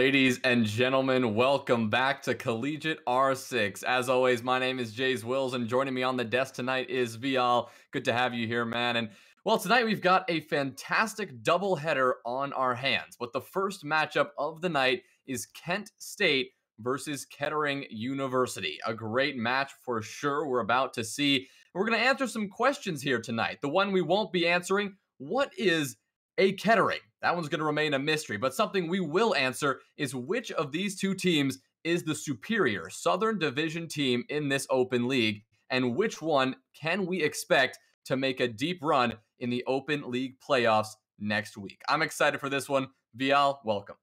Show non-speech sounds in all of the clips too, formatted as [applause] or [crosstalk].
Ladies and gentlemen, welcome back to Collegiate R6. As always, my name is Jays Wills, and joining me on the desk tonight is Vial. Good to have you here, man. And well, tonight we've got a fantastic doubleheader on our hands. But the first matchup of the night is Kent State versus Kettering University. A great match for sure. We're about to see. We're going to answer some questions here tonight. The one we won't be answering what is a Kettering? That one's going to remain a mystery, but something we will answer is which of these two teams is the superior Southern Division team in this open league, and which one can we expect to make a deep run in the open league playoffs next week? I'm excited for this one. Vial, welcome.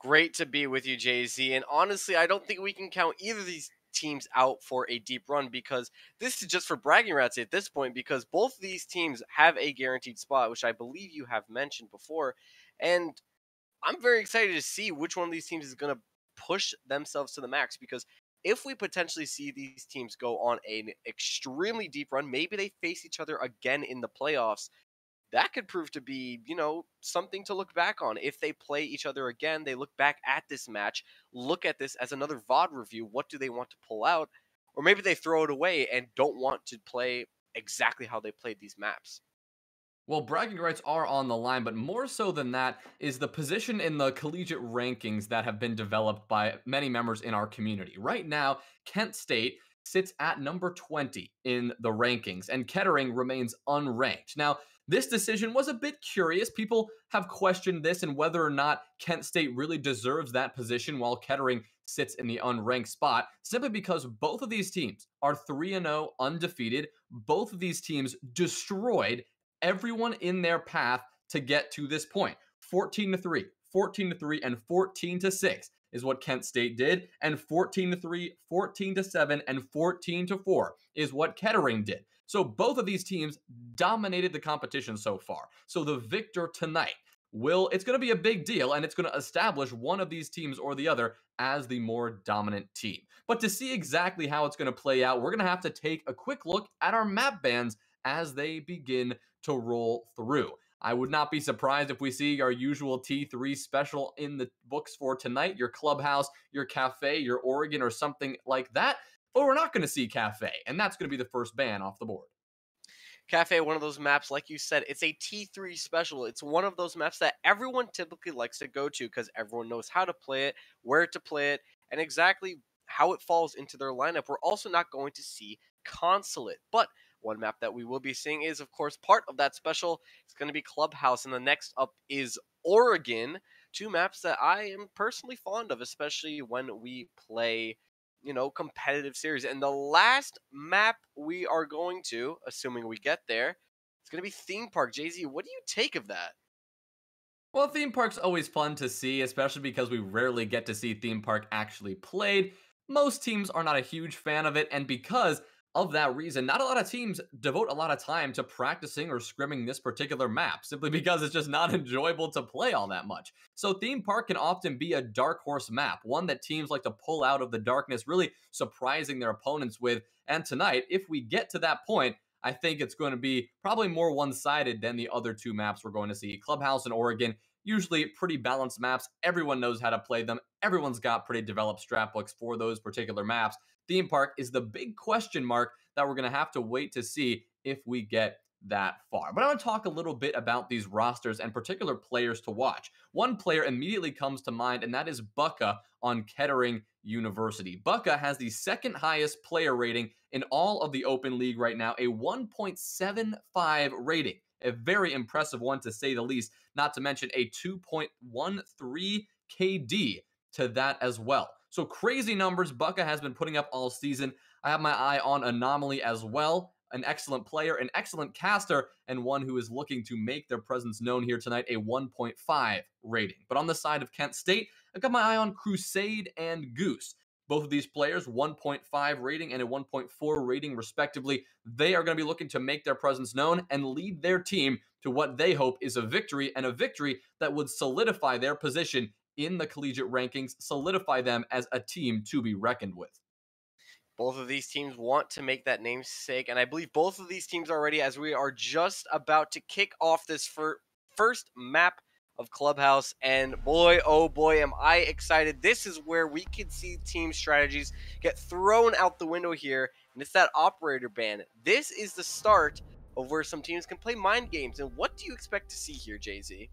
Great to be with you, Jay Z. And honestly, I don't think we can count either of these teams out for a deep run because this is just for bragging rights at this point because both of these teams have a guaranteed spot, which I believe you have mentioned before. And I'm very excited to see which one of these teams is going to push themselves to the max because if we potentially see these teams go on an extremely deep run, maybe they face each other again in the playoffs that could prove to be, you know, something to look back on. If they play each other again, they look back at this match, look at this as another VOD review. What do they want to pull out? Or maybe they throw it away and don't want to play exactly how they played these maps. Well, bragging rights are on the line, but more so than that is the position in the collegiate rankings that have been developed by many members in our community. Right now, Kent State sits at number 20 in the rankings, and Kettering remains unranked. Now, this decision was a bit curious. People have questioned this and whether or not Kent State really deserves that position while Kettering sits in the unranked spot, simply because both of these teams are 3 0 undefeated. Both of these teams destroyed everyone in their path to get to this point 14 to 3, 14 to 3, and 14 to 6 is what Kent State did, and 14 to 3, 14 to 7, and 14 to 4 is what Kettering did. So both of these teams dominated the competition so far. So the victor tonight will it's going to be a big deal and it's going to establish one of these teams or the other as the more dominant team. But to see exactly how it's going to play out, we're going to have to take a quick look at our map bands as they begin to roll through. I would not be surprised if we see our usual T3 special in the books for tonight, your clubhouse, your cafe, your Oregon, or something like that. But we're not going to see cafe, and that's going to be the first ban off the board. Cafe, one of those maps, like you said, it's a T3 special. It's one of those maps that everyone typically likes to go to because everyone knows how to play it, where to play it, and exactly how it falls into their lineup. We're also not going to see Consulate, but one map that we will be seeing is, of course, part of that special. It's going to be Clubhouse, and the next up is Oregon. Two maps that I am personally fond of, especially when we play, you know, competitive series. And the last map we are going to, assuming we get there, it's going to be Theme Park. Jay Z, what do you take of that? Well, theme park's always fun to see, especially because we rarely get to see theme park actually played. Most teams are not a huge fan of it, and because of that reason, not a lot of teams devote a lot of time to practicing or scrimming this particular map simply [laughs] because it's just not enjoyable to play all that much. So, Theme Park can often be a dark horse map, one that teams like to pull out of the darkness, really surprising their opponents with. And tonight, if we get to that point, I think it's going to be probably more one sided than the other two maps we're going to see. Clubhouse in Oregon, usually pretty balanced maps. Everyone knows how to play them. Everyone's got pretty developed strat books for those particular maps theme park is the big question mark that we're going to have to wait to see if we get that far. But I want to talk a little bit about these rosters and particular players to watch. One player immediately comes to mind, and that is Bucka on Kettering University. Bucka has the second highest player rating in all of the Open League right now, a 1.75 rating. A very impressive one to say the least, not to mention a 2.13 KD to that as well. So crazy numbers Bucka has been putting up all season. I have my eye on Anomaly as well. An excellent player, an excellent caster, and one who is looking to make their presence known here tonight, a 1.5 rating. But on the side of Kent State, I've got my eye on Crusade and Goose. Both of these players, 1.5 rating and a 1.4 rating, respectively. They are going to be looking to make their presence known and lead their team to what they hope is a victory, and a victory that would solidify their position in the collegiate rankings, solidify them as a team to be reckoned with. Both of these teams want to make that namesake, and I believe both of these teams are ready as we are just about to kick off this fir- first map of Clubhouse. And boy, oh boy, am I excited. This is where we can see team strategies get thrown out the window here. And it's that operator ban. This is the start of where some teams can play mind games. And what do you expect to see here, Jay Z?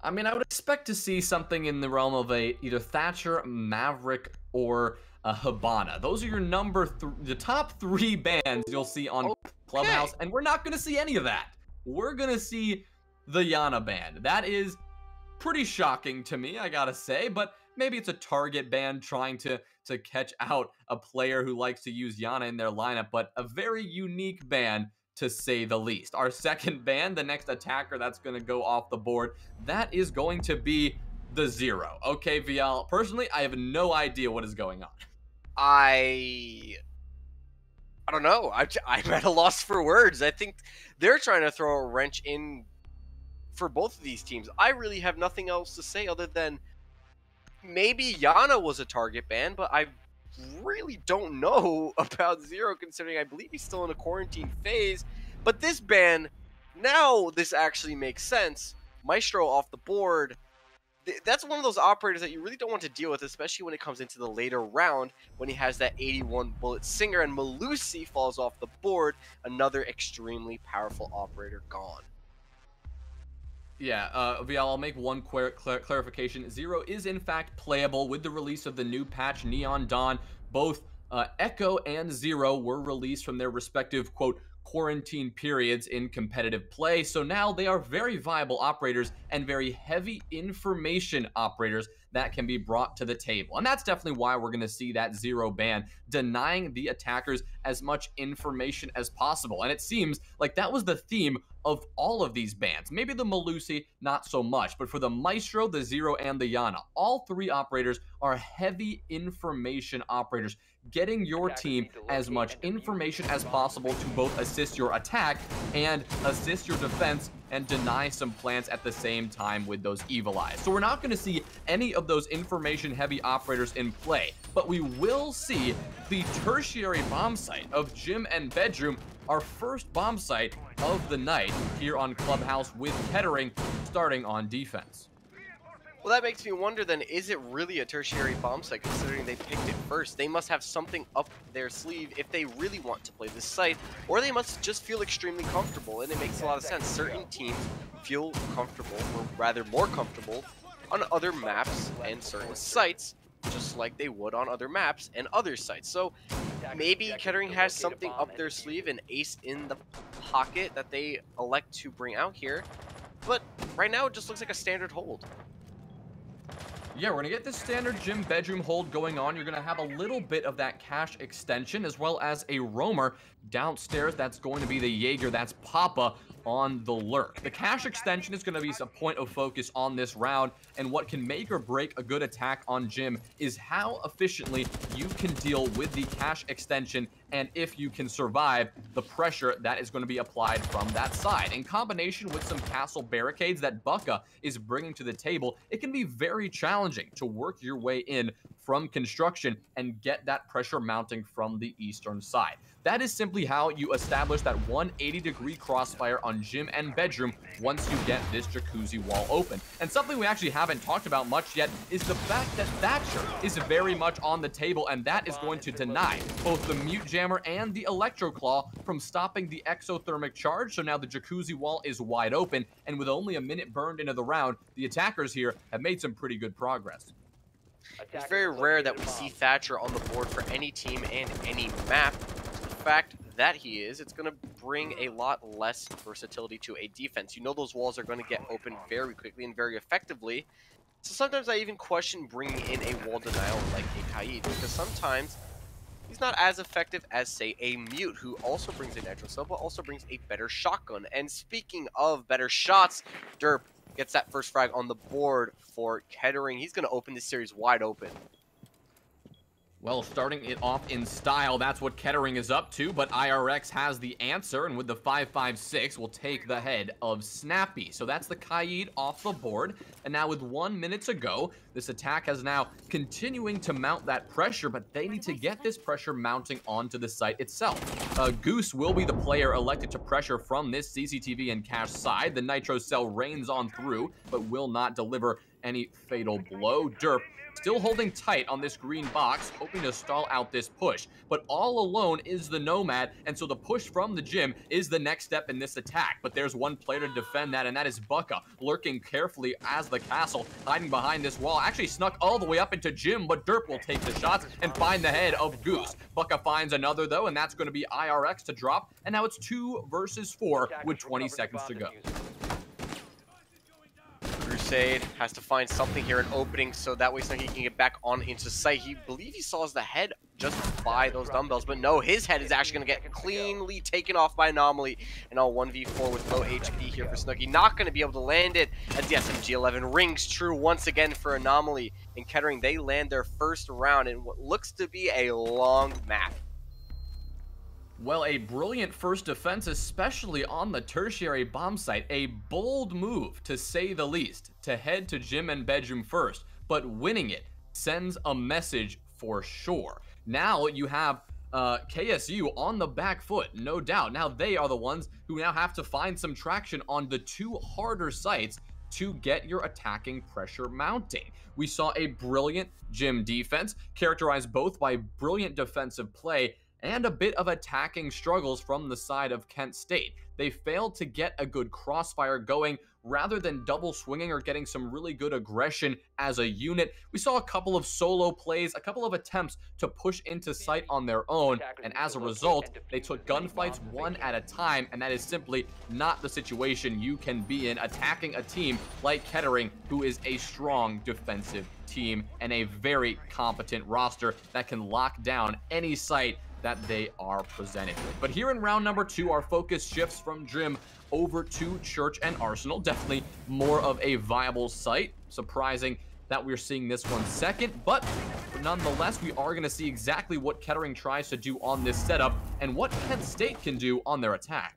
I mean, I would expect to see something in the realm of a either Thatcher, Maverick, or a Hibana. Those are your number th- the top three bands you'll see on okay. Clubhouse, and we're not going to see any of that. We're going to see the Iana band. That is pretty shocking to me, I gotta say, but maybe it's a target band trying to to catch out a player who likes to use Iana in their lineup, but a very unique band to say the least. Our second [laughs] band, the next attacker that's going to go off the board, that is going to be the Zero. Okay, Vial, personally, I have no idea what is going on. I I don't know. I, I'm at [laughs] a loss for words. I think they're trying to throw a wrench in for both of these teams. I really have nothing else to say other than maybe Iana was a target ban, but I really don't know [laughs] about Zero considering I believe he's still in a quarantine phase. But this ban, now this actually makes sense. Maestro off the board. That's one of those operators that you really don't want to deal with, especially when it comes into the later round when he has that 81 bullet singer and Melusi falls off the board. Another extremely powerful operator gone. Yeah, uh, Vial, I'll make one clar clar clarification. Zero is in fact playable with the release of the new patch Neon Dawn. Both uh, Echo and Zero were released from their respective, quote, quarantine periods in competitive play. So now they are very viable operators and very heavy information operators that can be brought to the table. And that's definitely why we're going to see that zero ban, denying the attackers as much information as possible. And it seems like that was the theme of all of these bans. Maybe the Melusi, not so much, but for the Maestro, the Zero, and the Iana, all three operators are heavy information operators getting your team as much information as possible to both assist your attack and assist your defense and deny some plants at the same time with those evil eyes. So we're not going to see any of those information heavy operators in play, but we will see the tertiary bomb site of gym and bedroom, our first bomb site of the night here on Clubhouse with Kettering starting on defense. Well, that makes me wonder then, is it really a tertiary bomb site considering they picked it first? They must have something up their sleeve if they really want to play this site, or they must just feel extremely comfortable, and it makes a lot of sense. Certain teams feel comfortable, or rather more comfortable, on other maps and certain sites, just like they would on other maps and other sites. So maybe Kettering has something up their sleeve, an ace in the pocket that they elect to bring out here, but right now it just looks like a standard hold yeah, we're going to get this standard gym bedroom hold going on. You're going to have a little bit of that cash extension as well as a roamer downstairs. That's going to be the Jaeger. That's Papa on the lurk. The cash extension is going to be a point of focus on this round, and what can make or break a good attack on gym is how efficiently you can deal with the cash extension and if you can survive the pressure that is going to be applied from that side. In combination with some castle barricades that Bucka is bringing to the table, it can be very challenging to work your way in from construction and get that pressure mounting from the eastern side. That is simply how you establish that 180 degree crossfire on gym and bedroom once you get this jacuzzi wall open. And something we actually haven't talked about much yet is the fact that Thatcher is very much on the table and that is going to deny both the Mute Jammer and the Electro Claw from stopping the exothermic charge. So now the jacuzzi wall is wide open and with only a minute burned into the round, the attackers here have made some pretty good progress. It's very rare that we see Thatcher on the board for any team and any map fact that he is, it's going to bring a lot less versatility to a defense. You know those walls are going to get open very quickly and very effectively. So sometimes I even question bringing in a wall denial like a Kaid, because sometimes he's not as effective as, say, a Mute, who also brings a Nitro Cell, but also brings a better shotgun. And speaking of better shots, Derp gets that first frag on the board for Kettering. He's going to open this series wide open. Well, starting it off in style, that's what Kettering is up to, but IRX has the answer, and with the 5.56, will take the head of Snappy. So that's the Kaid off the board, and now with one minute to go, this attack has now continuing to mount that pressure, but they need to get this pressure mounting onto the site itself. Uh, Goose will be the player elected to pressure from this CCTV and Cash side. The Nitro Cell rains on through, but will not deliver any fatal blow. Derp still holding tight on this green box, hoping to stall out this push. But all alone is the Nomad, and so the push from the gym is the next step in this attack. But there's one player to defend that, and that is Bucka, lurking carefully as the castle, hiding behind this wall. Actually snuck all the way up into gym, but Derp will take the shots and find the head of Goose. Bucka finds another, though, and that's going to be IRX to drop. And now it's two versus four with 20 seconds to go. Crusade has to find something here, an opening, so that way he can get back on into site. He believe he saws the head just by those dumbbells, but no, his head is actually going to get cleanly taken off by Anomaly. And all 1v4 with low HP here for Snooky. Not going to be able to land it as the SMG-11 rings true once again for Anomaly. And Kettering, they land their first round in what looks to be a long map. Well, a brilliant first defense, especially on the tertiary bomb site. A bold move, to say the least, to head to gym and bedroom first. But winning it sends a message for sure. Now you have uh, KSU on the back foot, no doubt. Now they are the ones who now have to find some traction on the two harder sites to get your attacking pressure mounting. We saw a brilliant gym defense, characterized both by brilliant defensive play and a bit of attacking struggles from the side of Kent State. They failed to get a good crossfire going rather than double swinging or getting some really good aggression as a unit. We saw a couple of solo plays, a couple of attempts to push into site on their own, and as a result, they took gunfights one at a time, and that is simply not the situation you can be in attacking a team like Kettering, who is a strong defensive team and a very competent roster that can lock down any site that they are presented with. But here in round number two, our focus shifts from Gym over to Church and Arsenal. Definitely more of a viable site. Surprising that we're seeing this one second, but nonetheless, we are going to see exactly what Kettering tries to do on this setup and what Kent State can do on their attack.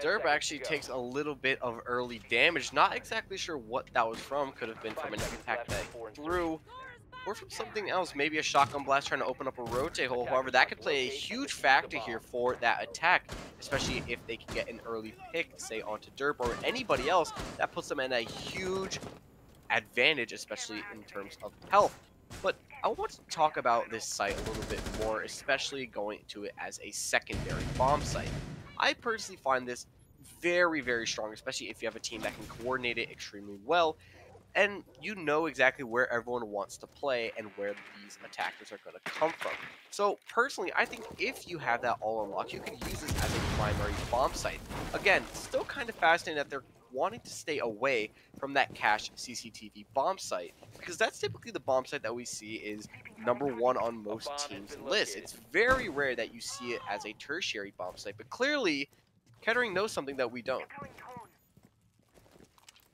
Derp actually takes a little bit of early damage. Not exactly sure what that was from. Could have been from an attack that threw or from something else, maybe a shotgun blast trying to open up a rotate hole. However, that could play a huge factor here for that attack, especially if they can get an early pick, say onto Derp or anybody else. That puts them in a huge advantage, especially in terms of health. But I want to talk about this site a little bit more, especially going to it as a secondary bomb site. I personally find this very, very strong, especially if you have a team that can coordinate it extremely well and you know exactly where everyone wants to play and where these attackers are going to come from. So personally, I think if you have that all unlocked, you can use this as a primary bomb site. Again, still kind of fascinating that they're wanting to stay away from that cache CCTV bomb site because that's typically the bomb site that we see is number one on most teams' lists. It's very rare that you see it as a tertiary bomb site, but clearly Kettering knows something that we don't.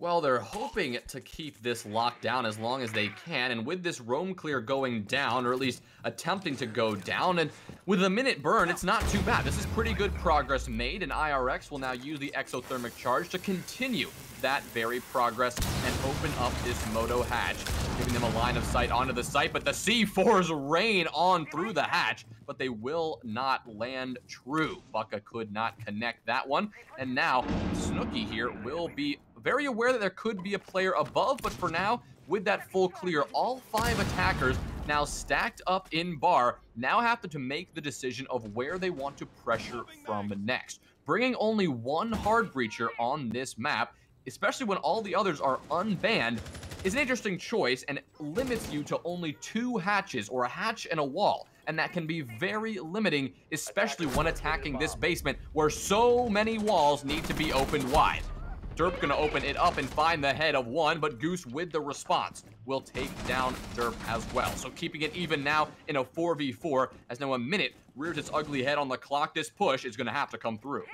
Well, they're hoping to keep this locked down as long as they can, and with this roam clear going down, or at least attempting to go down, and with a minute burn, it's not too bad. This is pretty good progress made, and IRX will now use the exothermic charge to continue that very progress and open up this Moto hatch, giving them a line of sight onto the site, but the C4s rain on through the hatch, but they will not land true. Bucka could not connect that one, and now Snooky here will be very aware that there could be a player above, but for now, with that full clear, all five attackers now stacked up in bar now have to make the decision of where they want to pressure from next. Bringing only one hard breacher on this map, especially when all the others are unbanned, is an interesting choice and limits you to only two hatches or a hatch and a wall. And that can be very limiting, especially when attacking this basement where so many walls need to be opened wide. Derp gonna open it up and find the head of one, but Goose with the response will take down Derp as well. So keeping it even now in a 4v4, as now a minute rears its ugly head on the clock. This push is gonna have to come through.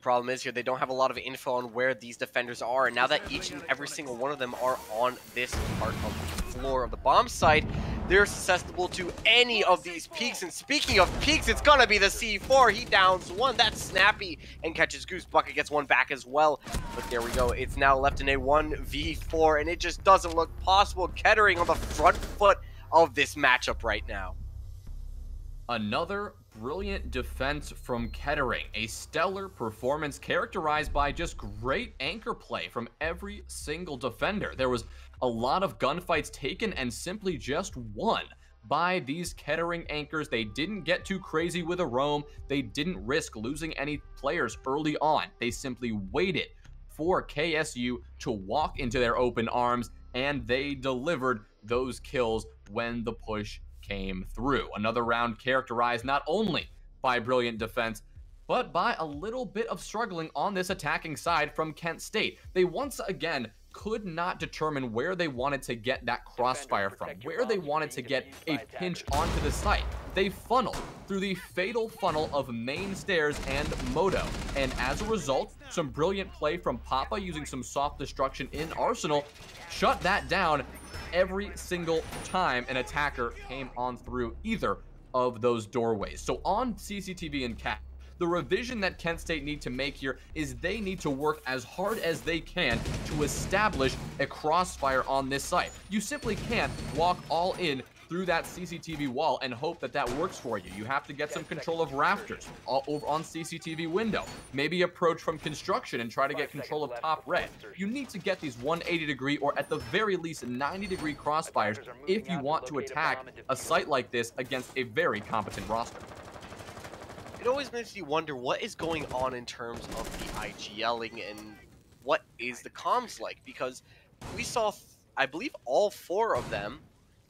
Problem is here, they don't have a lot of info on where these defenders are, and now that each and every single one of them are on this part of the floor of the bomb site, they're susceptible to any of these peeks. And speaking of peeks, it's gonna be the C4. He downs one. That's Snappy and catches Goose. Bucka gets one back as well. But there we go. It's now left in a 1v4, and it just doesn't look possible. Kettering on the front foot of this matchup right now. Another brilliant defense from Kettering, a stellar performance characterized by just great anchor play from every single defender. There was a lot of gunfights taken and simply just won by these Kettering anchors. They didn't get too crazy with a roam. They didn't risk losing any players early on. They simply waited for KSU to walk into their open arms and they delivered those kills when the push came through. Another round characterized not only by brilliant defense, but by a little bit of struggling on this attacking side from Kent State. They once again could not determine where they wanted to get that crossfire from, where they wanted to get a pinch onto the site. They funneled through the fatal funnel of main stairs and Moto, and as a result, some brilliant play from Papa using some soft destruction in Arsenal shut that down every single time an attacker came on through either of those doorways. So on CCTV and CAT, the revision that Kent State need to make here is they need to work as hard as they can to establish a crossfire on this site. You simply can't walk all in through that CCTV wall and hope that that works for you. You have to get some control of rafters over on CCTV window. Maybe approach from construction and try to get control of top red. You need to get these 180 degree or at the very least 90 degree crossfires if you want to attack a site like this against a very competent roster. It always makes you wonder what is going on in terms of the IGLing and what is the comms like because we saw, I believe, all four of them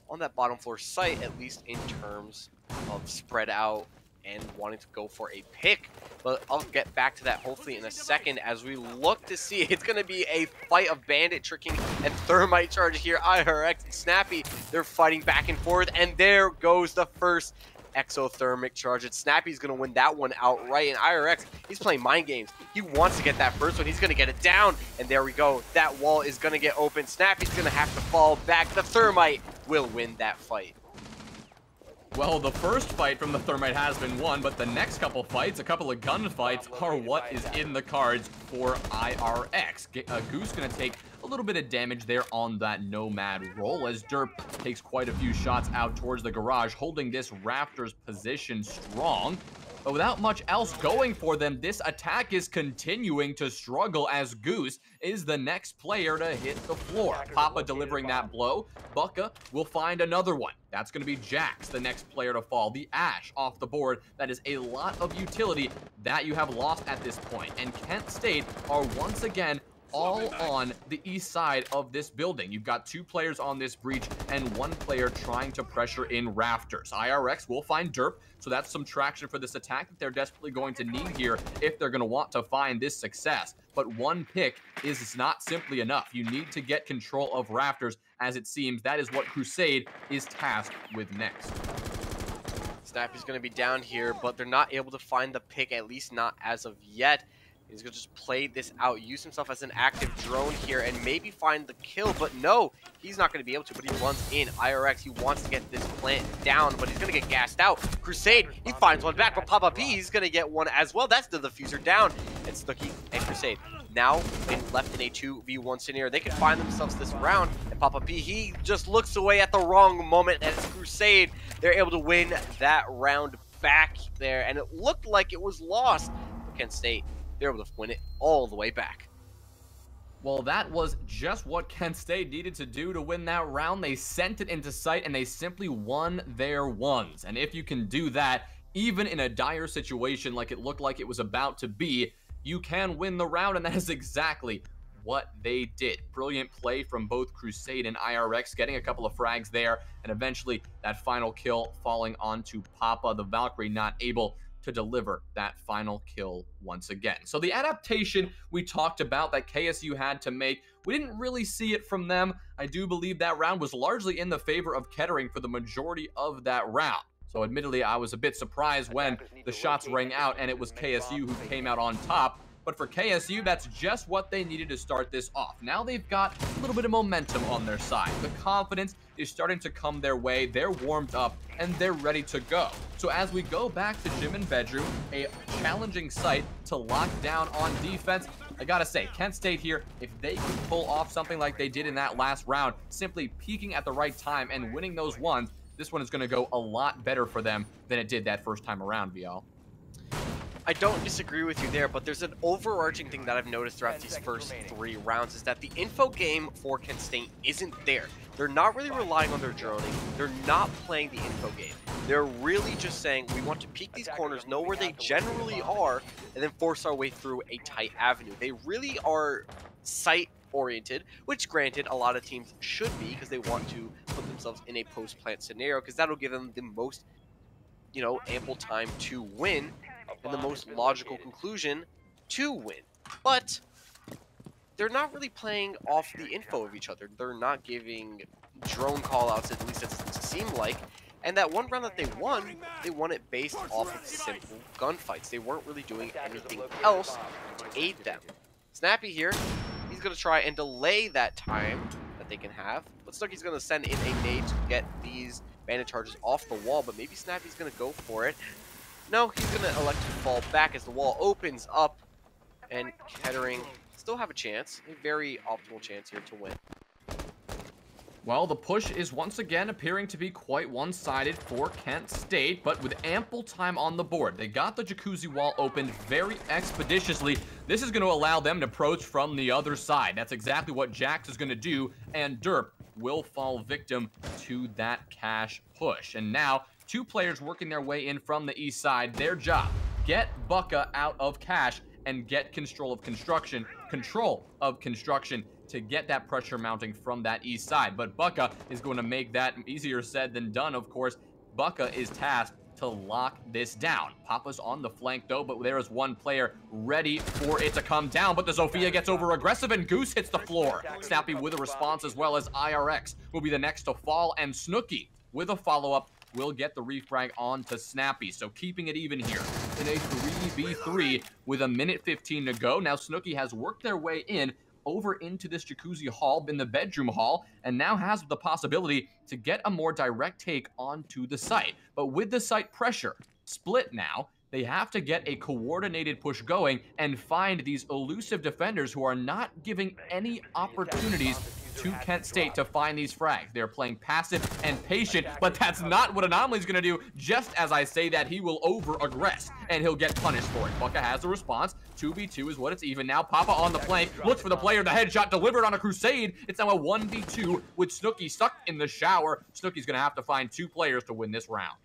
on that bottom floor site, at least in terms of spread out and wanting to go for a pick. But I'll get back to that hopefully in a second as we look to see [laughs] it's going to be a fight of Bandit tricking and Thermite charge here. IRX and Snappy, they're fighting back and forth. And there goes the first exothermic charge. And Snappy's going to win that one outright. And IRX, he's playing mind games. He wants to get that first one. He's going to get it down. And there we go. That wall is going to get open. Snappy's going to have to fall back. The Thermite will win that fight. Well, the first fight from the Thermite has been won, but the next couple fights, a couple of gunfights, are what is in the cards for IRX. Uh, Goose gonna take little bit of damage there on that Nomad roll as Derp takes quite a few shots out towards the garage, holding this rafters position strong. But without much else going for them, this attack is continuing to struggle as Goose is the next player to hit the floor. Papa delivering that blow. Bucka will find another one. That's going to be Jax, the next player to fall. The Ash off the board. That is a lot of utility that you have lost at this point. And Kent State are once again all on the east side of this building. You've got two players on this breach and one player trying to pressure in rafters. IRX will find Derp, so that's some traction for this attack that they're desperately going to need here if they're going to want to find this success. But one pick is not simply enough. You need to get control of rafters, as it seems that is what Crusade is tasked with next. Snappy's going to be down here, but they're not able to find the pick, at least not as of yet. He's going to just play this out, use himself as an active drone here, and maybe find the kill. But no, he's not going to be able to, but he runs in. IRX, he wants to get this plant down, but he's going to get gassed out. Crusade, he finds one back, but Papa P, he's going to get one as well. That's the diffuser down. And Snooky and Crusade now in left in a 2v1 scenario. They can find themselves this round, and Papa P, he just looks away at the wrong moment, and it's Crusade. They're able to win that round back there, and it looked like it was lost. But Kent State they're able to win it all the way back. Well, that was just what Kent State needed to do to win that round. They sent it into site and they simply won their ones. And if you can do that, even in a dire situation like it looked like it was about to be, you can win the round, and that is exactly what they did. Brilliant play from both Crusade and IRX, getting a couple of frags there, and eventually that final kill falling onto Papa, the Valkyrie not able to deliver that final kill once again. So the adaptation we talked about that KSU had to make, we didn't really see it from them. I do believe that round was largely in the favor of Kettering for the majority of that round. So admittedly, I was a bit surprised when the shots rang out and it was KSU who came out on top. But for KSU, that's just what they needed to start this off. Now they've got a little bit of momentum on their side. The confidence is starting to come their way. They're warmed up and they're ready to go. So as we go back to gym and bedroom, a challenging site to lock down on defense, I gotta say, Kent State here, if they can pull off something like they did in that last round, simply peeking at the right time and winning those ones, this one is to go a lot better for them than it did that first time around, VL. I don't disagree with you there, but there's an overarching thing that I've noticed throughout these first three rounds is that the info game for Kent State isn't there. They're not really relying on their journaling. They're not playing the info game. They're really just saying, we want to peek these corners, know where they generally are, and then force our way through a tight avenue. They really are site oriented, which granted a lot of teams should be because they want to put themselves in a post plant scenario because that'll give them the most, you know, ample time to win and the most logical conclusion to win. But they're not really playing off the info of each other. They're not giving drone callouts, at least it seemed like. And that one round that they won, they won it based off of simple gunfights. They weren't really doing anything else to aid them. Snappy here, he's going to try and delay that time that they can have. But Snooky's going to send in a nade to get these bandit charges off the wall, but maybe Snappy's going to go for it. No, he's going to elect to fall back as the wall opens up, and Kettering still have a chance, a very optimal chance here to win. Well, the push is once again appearing to be quite one-sided for Kent State, but with ample time on the board. They got the jacuzzi wall opened very expeditiously. This is going to allow them to approach from the other side. That's exactly what Jax is going to do, and Derp will fall victim to that cash push. And now, two players working their way in from the east side. Their job, get Bucka out of cash and get control of construction. Control of construction to get that pressure mounting from that east side. But Bucka is going to make that easier said than done, of course. Bucka is tasked to lock this down. Papa's on the flank though, but there is one player ready for it to come down, but the Zofia gets over aggressive and Goose hits the floor. Snappy with a response as well as IRX will be the next to fall and Snooky with a follow-up will get the refrag on to Snappy. So keeping it even here in a 3v3 with a minute 15 to go. Now Snooky has worked their way in over into this jacuzzi hall in the bedroom hall and now has the possibility to get a more direct take onto the site. But with the site pressure split now, they have to get a coordinated push going and find these elusive defenders who are not giving any opportunities to Kent State to find these frags. They're playing passive and patient, but that's not what Anomaly's gonna do. Just as I say that, he will over-aggress, and he'll get punished for it. Bucka has a response. 2v2 is what it's even now. Papa on the flank, looks for the player. The headshot delivered on a Crusade. It's now a 1v2 with Snooky stuck in the shower. Snooky's gonna have to find two players to win this round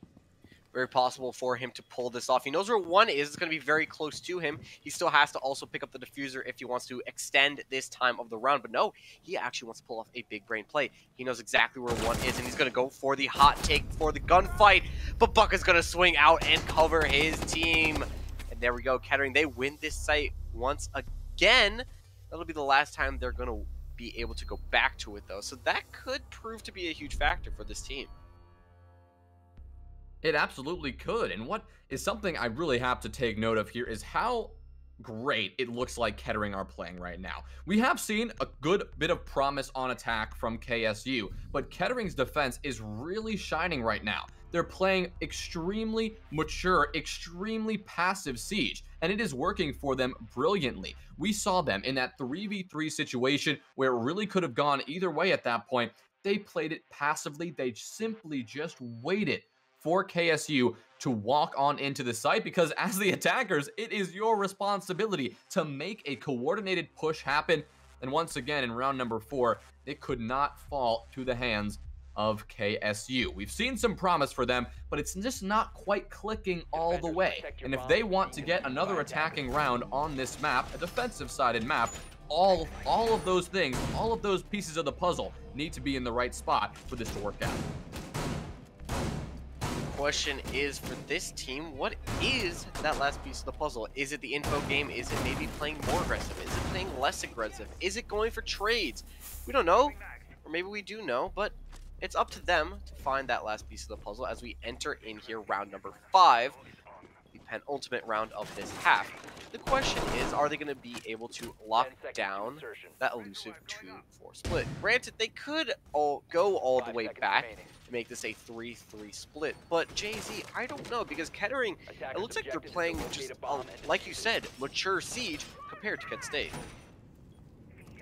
very possible for him to pull this off. He knows where one is. It's going to be very close to him. He still has to also pick up the diffuser if he wants to extend this time of the round. But no, he actually wants to pull off a big brain play. He knows exactly where one is, and he's going to go for the hot take for the gunfight. But Buck is going to swing out and cover his team. And there we go. Kettering, they win this site once again. That'll be the last time they're going to be able to go back to it, though. So that could prove to be a huge factor for this team. It absolutely could. And what is something I really have to take note of here is how great it looks like Kettering are playing right now. We have seen a good bit of promise on attack from KSU, but Kettering's defense is really shining right now. They're playing extremely mature, extremely passive Siege, and it is working for them brilliantly. We saw them in that 3v3 situation where it really could have gone either way at that point. They played it passively. They simply just waited for KSU to walk on into the site because [laughs] as the attackers, it is your responsibility to make a coordinated push happen. And once again, in round number four, it could not fall to the hands of KSU. We've seen some promise for them, but it's just not quite clicking all the way. And if they want to get another attacking round on this map, a defensive-sided map, all, all of those things, all of those pieces of the puzzle need to be in the right spot for this to work out question is for this team, what is that last piece of the puzzle? Is it the info game? Is it maybe playing more aggressive? Is it playing less aggressive? Is it going for trades? We don't know, or maybe we do know, but it's up to them to find that last piece of the puzzle as we enter in here round number five, the penultimate round of this half. The question is, are they going to be able to lock down that elusive 2-4 split? Granted, they could all go all the way back to make this a 3-3 split, but Jay-Z, I don't know, because Kettering, it looks like they're playing just, a, like you said, mature Siege compared to Kent State.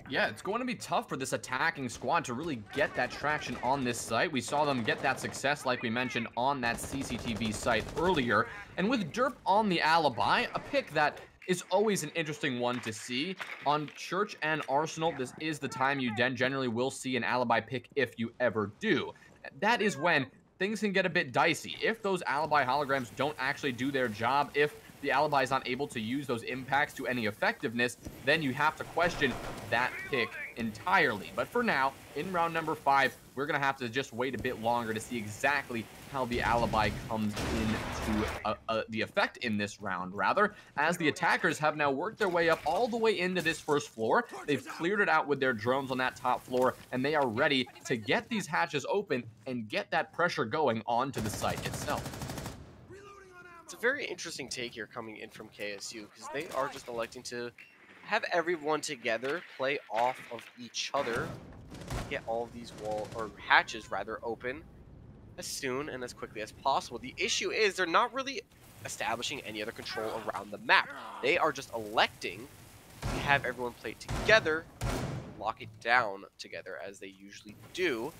Yeah, it's going to be tough for this attacking squad to really get that traction on this site. We saw them get that success, like we mentioned, on that CCTV site earlier. And with Derp on the alibi, a pick that is always an interesting one to see. On Church and Arsenal, this is the time you then generally will see an alibi pick if you ever do. That is when things can get a bit dicey. If those alibi holograms don't actually do their job, if the alibi is not able to use those impacts to any effectiveness, then you have to question that pick entirely. But for now, in round number five, we're going to have to just wait a bit longer to see exactly how the alibi comes into uh, uh, the effect in this round, rather, as the attackers have now worked their way up all the way into this first floor. They've cleared it out with their drones on that top floor, and they are ready to get these hatches open and get that pressure going onto the site itself. It's a very interesting take here coming in from KSU because they are just electing to have everyone together play off of each other, get all these wall or hatches rather open as soon and as quickly as possible. The issue is they're not really establishing any other control around the map. They are just electing to have everyone play together, lock it down together as they usually do.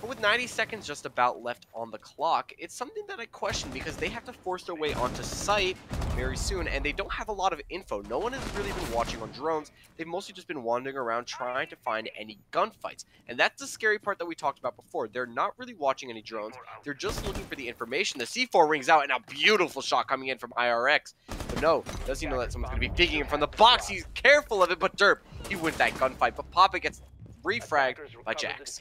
But with 90 seconds just about left on the clock, it's something that I question because they have to force their way onto site very soon, and they don't have a lot of info. No one has really been watching on drones. They've mostly just been wandering around trying to find any gunfights. And that's the scary part that we talked about before. They're not really watching any drones. They're just looking for the information. The C4 rings out, and a beautiful shot coming in from IRX. But no, does he know that someone's going to be digging him from the box? He's careful of it, but Derp, he wins that gunfight. But Papa gets refragged by Jax.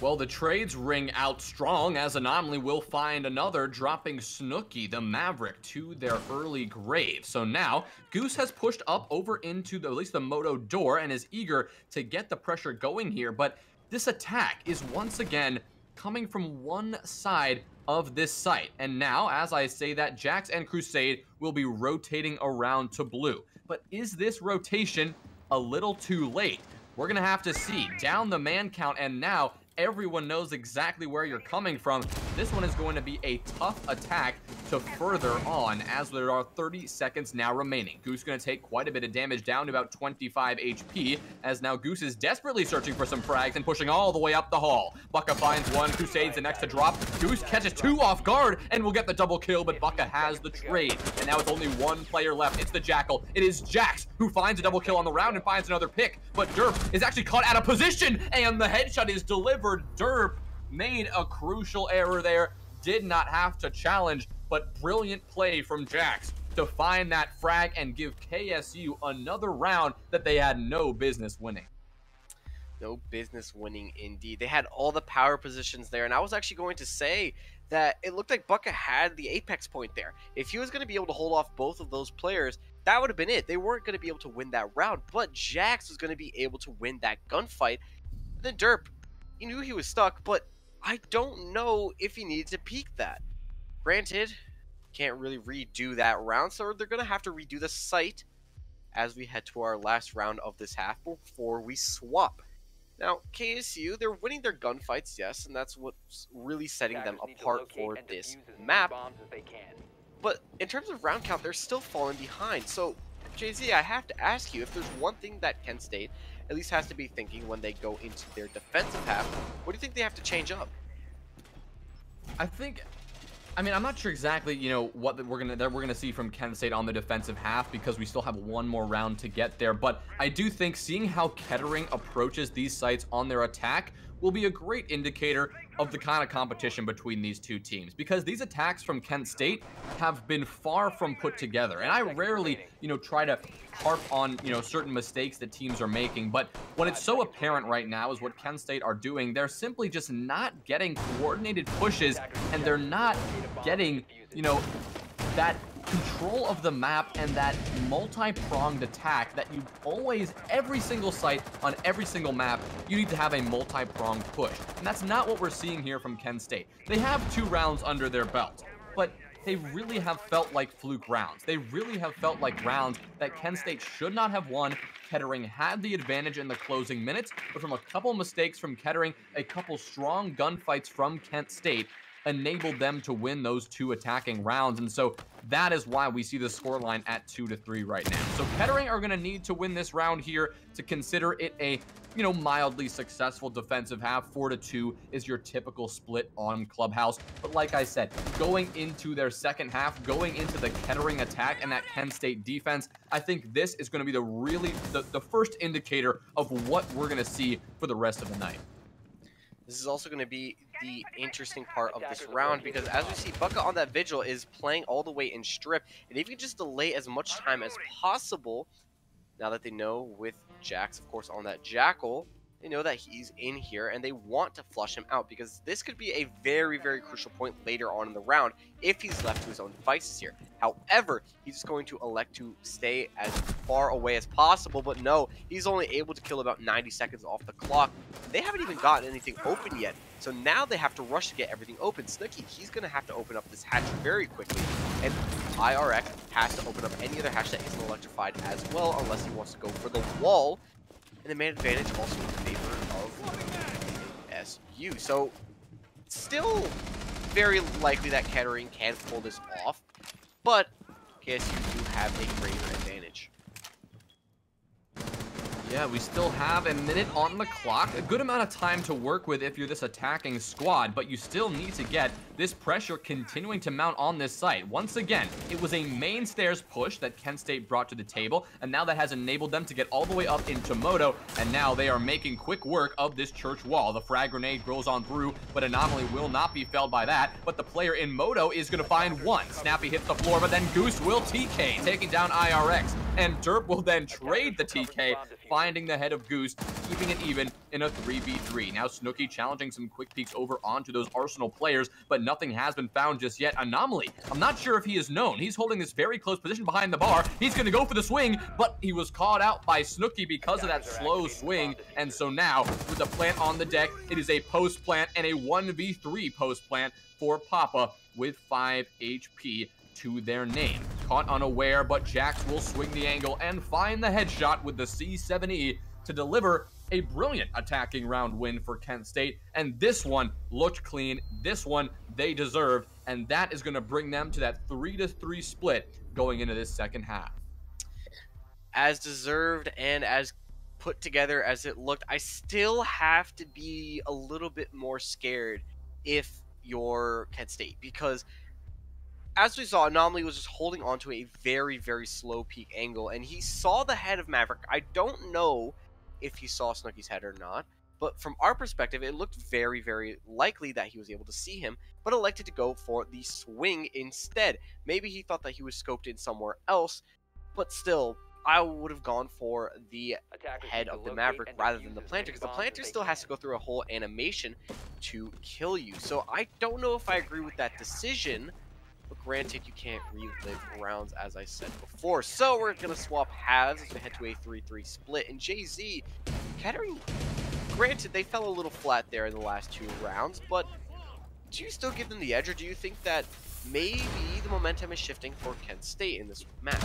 Well, the trades ring out strong as Anomaly will find another, dropping Snooky, the Maverick, to their early grave. So now, Goose has pushed up over into the, at least the Moto door and is eager to get the pressure going here. But this attack is once again coming from one side of this site. And now, as I say that, Jax and Crusade will be rotating around to blue. But is this rotation a little too late? We're going to have to see. Down the man count, and now everyone knows exactly where you're coming from. This one is going to be a tough attack to further on as there are 30 seconds now remaining. Goose going to take quite a bit of damage down to about 25 HP as now Goose is desperately searching for some frags and pushing all the way up the hall. Bucka finds one, Crusades the next to drop. Goose catches two off guard and will get the double kill, but Bucka has the trade. And now it's only one player left. It's the Jackal. It is Jax who finds a double kill on the round and finds another pick, but Derp is actually caught out of position and the headshot is delivered. Derp made a crucial error there, did not have to challenge, but brilliant play from Jax to find that frag and give KSU another round that they had no business winning. No business winning indeed. They had all the power positions there, and I was actually going to say that it looked like Bucka had the apex point there. If he was going to be able to hold off both of those players, that would have been it. They weren't going to be able to win that round, but Jax was going to be able to win that gunfight. And then Derp, he knew he was stuck, but I don't know if he needed to peek that. Granted, can't really redo that round, so they're going to have to redo the site as we head to our last round of this half before we swap. Now, KSU, they're winning their gunfights, yes, and that's what's really setting them apart for this map. But in terms of round count, they're still falling behind. So, Jay-Z, I have to ask you, if there's one thing that Kent State at least has to be thinking when they go into their defensive half, what do you think they have to change up? I think I mean, I'm not sure exactly, you know, what we're gonna that we're gonna see from Kent State on the defensive half because we still have one more round to get there. But I do think seeing how Kettering approaches these sites on their attack will be a great indicator of the kind of competition between these two teams because these attacks from Kent State have been far from put together. And I rarely, you know, try to harp on, you know, certain mistakes that teams are making, but when it's so apparent right now is what Kent State are doing, they're simply just not getting coordinated pushes and they're not getting, you know, that control of the map and that multi-pronged attack that you always, every single site on every single map, you need to have a multi-pronged push. And that's not what we're seeing here from Kent State. They have two rounds under their belt, but they really have felt like fluke rounds. They really have felt like rounds that Kent State should not have won. Kettering had the advantage in the closing minutes, but from a couple mistakes from Kettering, a couple strong gunfights from Kent State, enabled them to win those two attacking rounds. And so that is why we see the scoreline at 2 to 3 right now. So Kettering are going to need to win this round here to consider it a, you know, mildly successful defensive half. 4 to 2 is your typical split on Clubhouse. But like I said, going into their second half, going into the Kettering attack and that Kent State defense, I think this is going to be the really the, the first indicator of what we're going to see for the rest of the night. This is also going to be the interesting part of this round because as we see, Bucka on that Vigil is playing all the way in Strip. And if you just delay as much time as possible, now that they know with Jax, of course, on that Jackal, they know that he's in here and they want to flush him out because this could be a very, very crucial point later on in the round if he's left to his own devices here. However, he's just going to elect to stay as far away as possible, but no, he's only able to kill about 90 seconds off the clock. They haven't even gotten anything open yet, so now they have to rush to get everything open. Snooky, he's going to have to open up this hatch very quickly, and IRX has to open up any other hatch that isn't electrified as well, unless he wants to go for the wall, and the main advantage also in favor of SU. So, still very likely that Kettering can pull this off, but KSU do have a greater advantage. Yeah, we still have a minute on the clock. A good amount of time to work with if you're this attacking squad, but you still need to get this pressure continuing to mount on this site. Once again, it was a main stairs push that Kent State brought to the table, and now that has enabled them to get all the way up into Moto, and now they are making quick work of this church wall. The frag grenade goes on through, but Anomaly will not be felled by that, but the player in Moto is going to find one. Snappy hits the floor, but then Goose will TK, taking down IRX, and Derp will then trade the TK, finding the head of Goose, keeping it even in a 3v3. Now Snooky challenging some quick peeks over onto those Arsenal players, but nothing has been found just yet. Anomaly, I'm not sure if he is known. He's holding this very close position behind the bar. He's going to go for the swing, but he was caught out by Snooky because of that slow swing. And so now, with the plant on the deck, it is a post plant and a 1v3 post plant for Papa with 5 HP to their name. Caught unaware, but Jax will swing the angle and find the headshot with the C7E to deliver a brilliant attacking round win for Kent State. And this one looked clean. This one they deserved. And that is going to bring them to that 3 to 3 split going into this second half. As deserved and as put together as it looked, I still have to be a little bit more scared if you're Kent State because as we saw, Anomaly was just holding on to a very, very slow peek angle, and he saw the head of Maverick. I don't know if he saw Snooky's head or not, but from our perspective, it looked very, very likely that he was able to see him, but elected to go for the swing instead. Maybe he thought that he was scoped in somewhere else, but still, I would have gone for the head of the Maverick rather than the Planter, because the Planter still has to go through a whole animation to kill you. So I don't know if I agree with that decision, granted, you can't relive rounds, as I said before. So we're going to swap halves as we head to a 3-3 split. And Jay-Z, Kettering, granted, they fell a little flat there in the last two rounds, but do you still give them the edge, or do you think that maybe the momentum is shifting for Kent State in this match?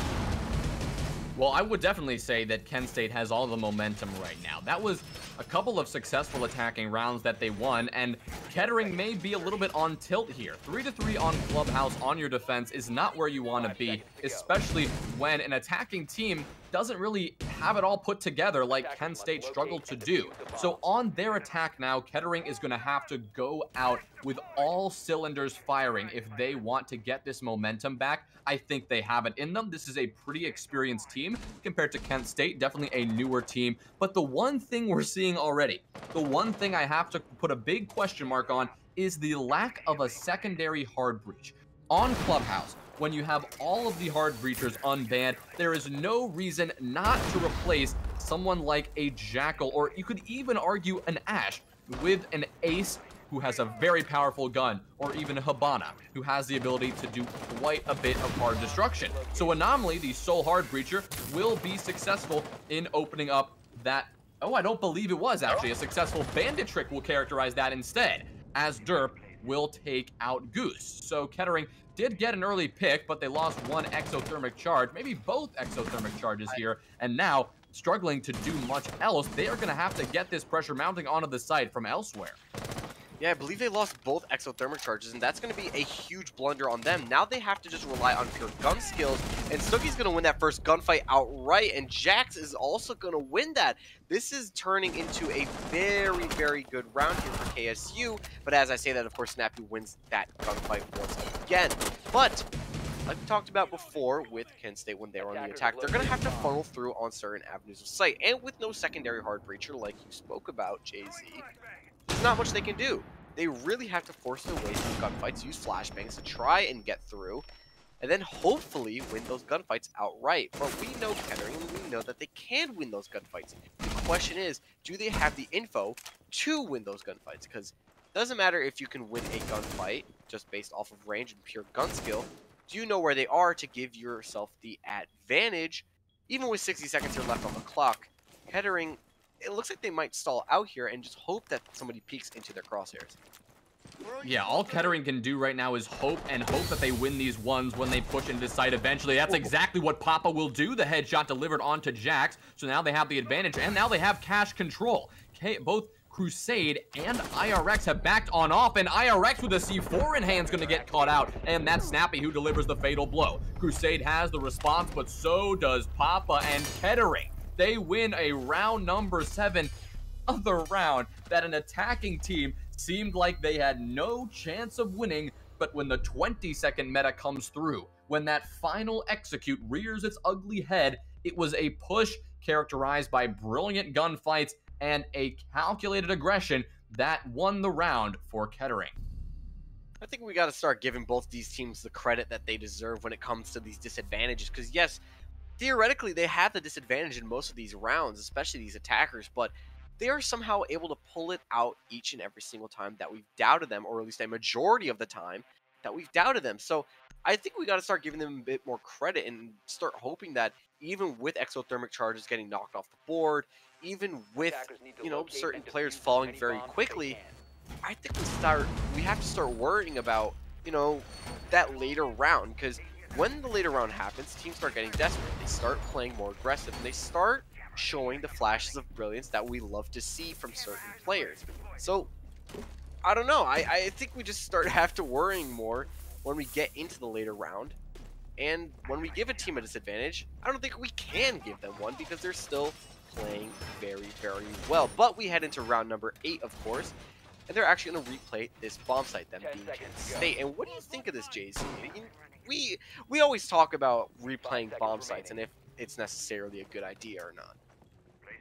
Well, I would definitely say that Kent State has all the momentum right now. That was a couple of successful attacking rounds that they won, and Kettering may be a little bit on tilt here. 3 to three on Clubhouse on your defense is not where you want to be, especially when an attacking team doesn't really have it all put together like Kent State struggled to do. So on their attack now, Kettering is going to have to go out with all cylinders firing if they want to get this momentum back. I think they have it in them. This is a pretty experienced team compared to Kent State, definitely a newer team. But the one thing we're seeing already, the one thing I have to put a big question mark on is the lack of a secondary hard breach. On Clubhouse, when you have all of the hard breachers unbanned, there is no reason not to replace someone like a Jackal, or you could even argue an Ash, with an Ace who has a very powerful gun, or even a Hibana, who has the ability to do quite a bit of hard destruction. So Anomaly, the sole hard breacher, will be successful in opening up that... Oh, I don't believe it was actually. A successful bandit trick will characterize that instead, as Derp will take out Goose. So Kettering did get an early pick, but they lost one exothermic charge, maybe both exothermic charges here, and now struggling to do much else. They are going to have to get this pressure mounting onto the site from elsewhere. Yeah, I believe they lost both exothermic charges, and that's going to be a huge blunder on them. Now they have to just rely on pure gun skills, and Snooky's going to win that first gunfight outright, and Jax is also going to win that. This is turning into a very, very good round here for KSU, but as I say that, of course, Snappy wins that gunfight once again. But like we talked about before with Kent State when they were on the attack, they're going to have to funnel through on certain avenues of site. And with no secondary hard breacher like you spoke about, Jay-Z, there's not much they can do. They really have to force their way through gunfights, use flashbangs to try and get through, and then hopefully win those gunfights outright. But we know Kettering, we know that they can win those gunfights. The question is, do they have the info to win those gunfights? Because it doesn't matter if you can win a gunfight just based off of range and pure gun skill. Do you know where they are to give yourself the advantage? Even with 60 seconds here left on the clock, Kettering it looks like they might stall out here and just hope that somebody peeks into their crosshairs. Yeah, all Kettering can do right now is hope and hope that they win these ones when they push into site eventually. That's exactly what Papa will do. The headshot delivered onto Jax, so now they have the advantage, and now they have cash control. Okay, both Crusade and IRX have backed on off, and IRX with a C4 in hand is going to get caught out, and that's Snappy who delivers the fatal blow. Crusade has the response, but so does Papa and Kettering they win a round number seven other round that an attacking team seemed like they had no chance of winning, but when the 20 second meta comes through, when that final execute rears its ugly head, it was a push characterized by brilliant gunfights and a calculated aggression that won the round for Kettering. I think we got to start giving both these teams the credit that they deserve when it comes to these disadvantages. Because, yes, theoretically they have the disadvantage in most of these rounds, especially these attackers, but they are somehow able to pull it out each and every single time that we've doubted them, or at least a majority of the time that we've doubted them. So I think we got to start giving them a bit more credit and start hoping that even with exothermic charges getting knocked off the board, even with you know certain players falling very quickly, I think we start we have to start worrying about you know that later round because when the later round happens, teams start getting desperate. They start playing more aggressive, and they start showing the flashes of brilliance that we love to see from certain players. So, I don't know. I, I think we just start [laughs] have to worrying more when we get into the later round. And when we give a team a disadvantage, I don't think we can give them one because they're still playing very, very well. But we head into round number eight, of course, and they're actually going to replay this bomb site, them being State. And what do you think of this, JC? We we always talk about replaying bomb sites and if it's necessarily a good idea or not.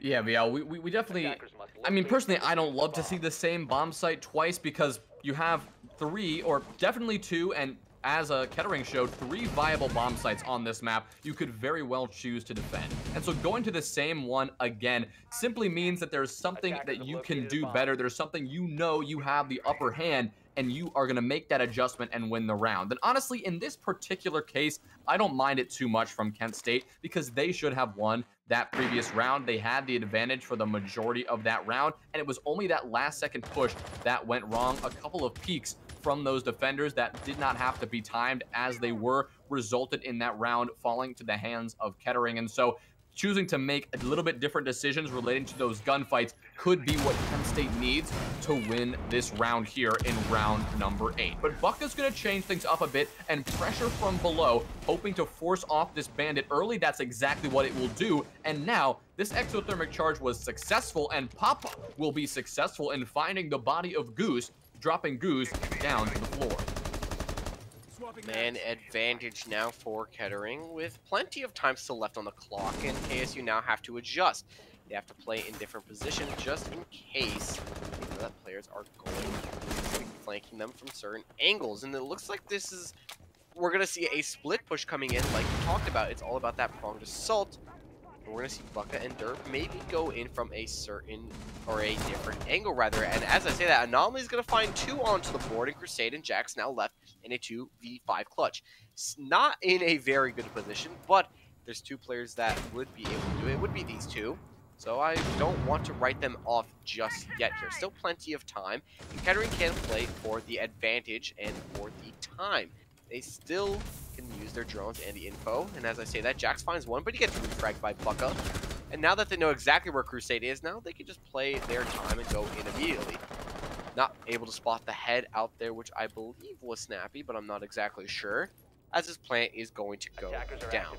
Yeah, yeah, we, we, we definitely, I mean, personally, I don't love to see the same bomb site twice because you have three, or definitely two, and as a Kettering showed, three viable bomb sites on this map you could very well choose to defend. And so going to the same one again simply means that there's something that you can do better. There's something you know you have the upper hand and you are going to make that adjustment and win the round. And honestly, in this particular case, I don't mind it too much from Kent State because they should have won that previous round. They had the advantage for the majority of that round, and it was only that last second push that went wrong. A couple of peeks from those defenders that did not have to be timed as they were resulted in that round falling to the hands of Kettering. And so choosing to make a little bit different decisions relating to those gunfights could be what Penn State needs to win this round here in round number eight. But Buck is going to change things up a bit and pressure from below, hoping to force off this bandit early. That's exactly what it will do. And now this exothermic charge was successful and Papa will be successful in finding the body of Goose, dropping Goose down to the floor. Man advantage now for Kettering with plenty of time still left on the clock and KSU now have to adjust. They have to play in different positions just in case that players are going flanking them from certain angles. And it looks like this is, we're going to see a split push coming in like we talked about. It's all about that pronged assault. We're going to see Bucka and Derp maybe go in from a certain, or a different angle rather. And as I say that, Anomaly is going to find two onto the board, and Crusade and Jax now left in a 2v5 clutch. It's not in a very good position, but there's two players that would be able to do it. It would be these two. So I don't want to write them off just yet here. Still plenty of time. And Kettering can play for the advantage and for the time. They still can use their drones and the info. And as I say that, Jax finds one, but he gets refragged by Bucka. And now that they know exactly where Crusade is, now they can just play their time and go in immediately. Not able to spot the head out there, which I believe was Snappy, but I'm not exactly sure. As this plant is going to go down.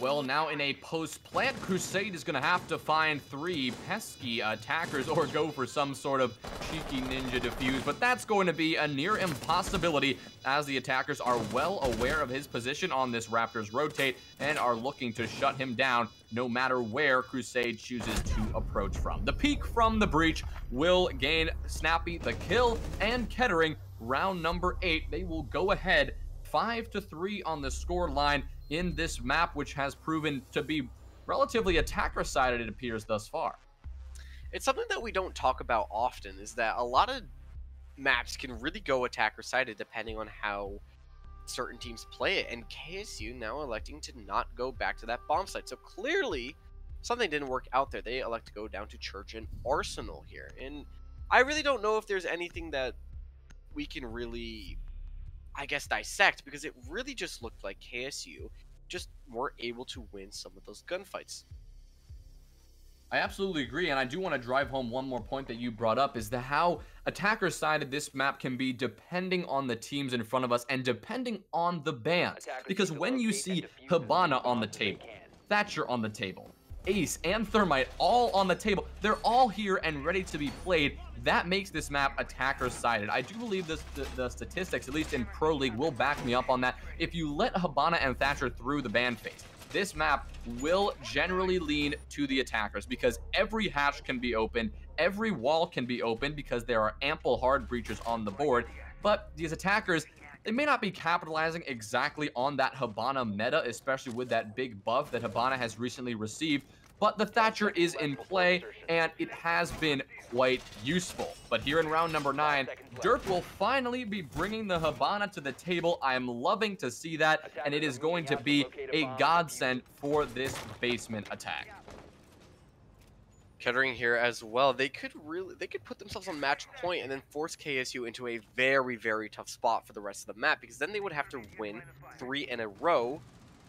Well, now in a post-plant, Crusade is going to have to find three pesky attackers or go for some sort of cheeky ninja defuse, but that's going to be a near impossibility as the attackers are well aware of his position on this rafters rotate and are looking to shut him down no matter where Crusade chooses to approach from. The peek from the breach will gain Snappy the kill and Kettering round number eight. They will go ahead five to three on the score line in this map, which has proven to be relatively attacker-sided, it appears, thus far. It's something that we don't talk about often, is that a lot of maps can really go attacker-sided depending on how certain teams play it, and KSU now electing to not go back to that bomb site. So clearly, something didn't work out there. They elect to go down to Church and Arsenal here. And I really don't know if there's anything that we can really I guess, dissect because it really just looked like KSU just weren't able to win some of those gunfights. I absolutely agree, and I do want to drive home one more point that you brought up is the how attacker-sided this map can be depending on the teams in front of us and depending on the bans. Because when you see Hibana on the table, Thatcher on the table, Ace and Thermite all on the table, they're all here and ready to be played, that makes this map attacker-sided. I do believe this, the, the, statistics, at least in Pro League, will back me up on that. If you let Hibana and Thatcher through the ban phase, this map will generally lean to the attackers because every hatch can be opened, every wall can be opened because there are ample hard breaches on the board, but these attackers, they may not be capitalizing exactly on that Hibana meta, especially with that big buff that Hibana has recently received, but the Thatcher is in play, and it has been quite useful. But here in round number 9, Derp will finally be bringing the Hibana to the table. I am loving to see that, and it is going to be a godsend for this basement attack. Kettering here as well. They could really they could put themselves on match point and then force KSU into a very very tough spot for the rest of the map because then they would have to win three in a row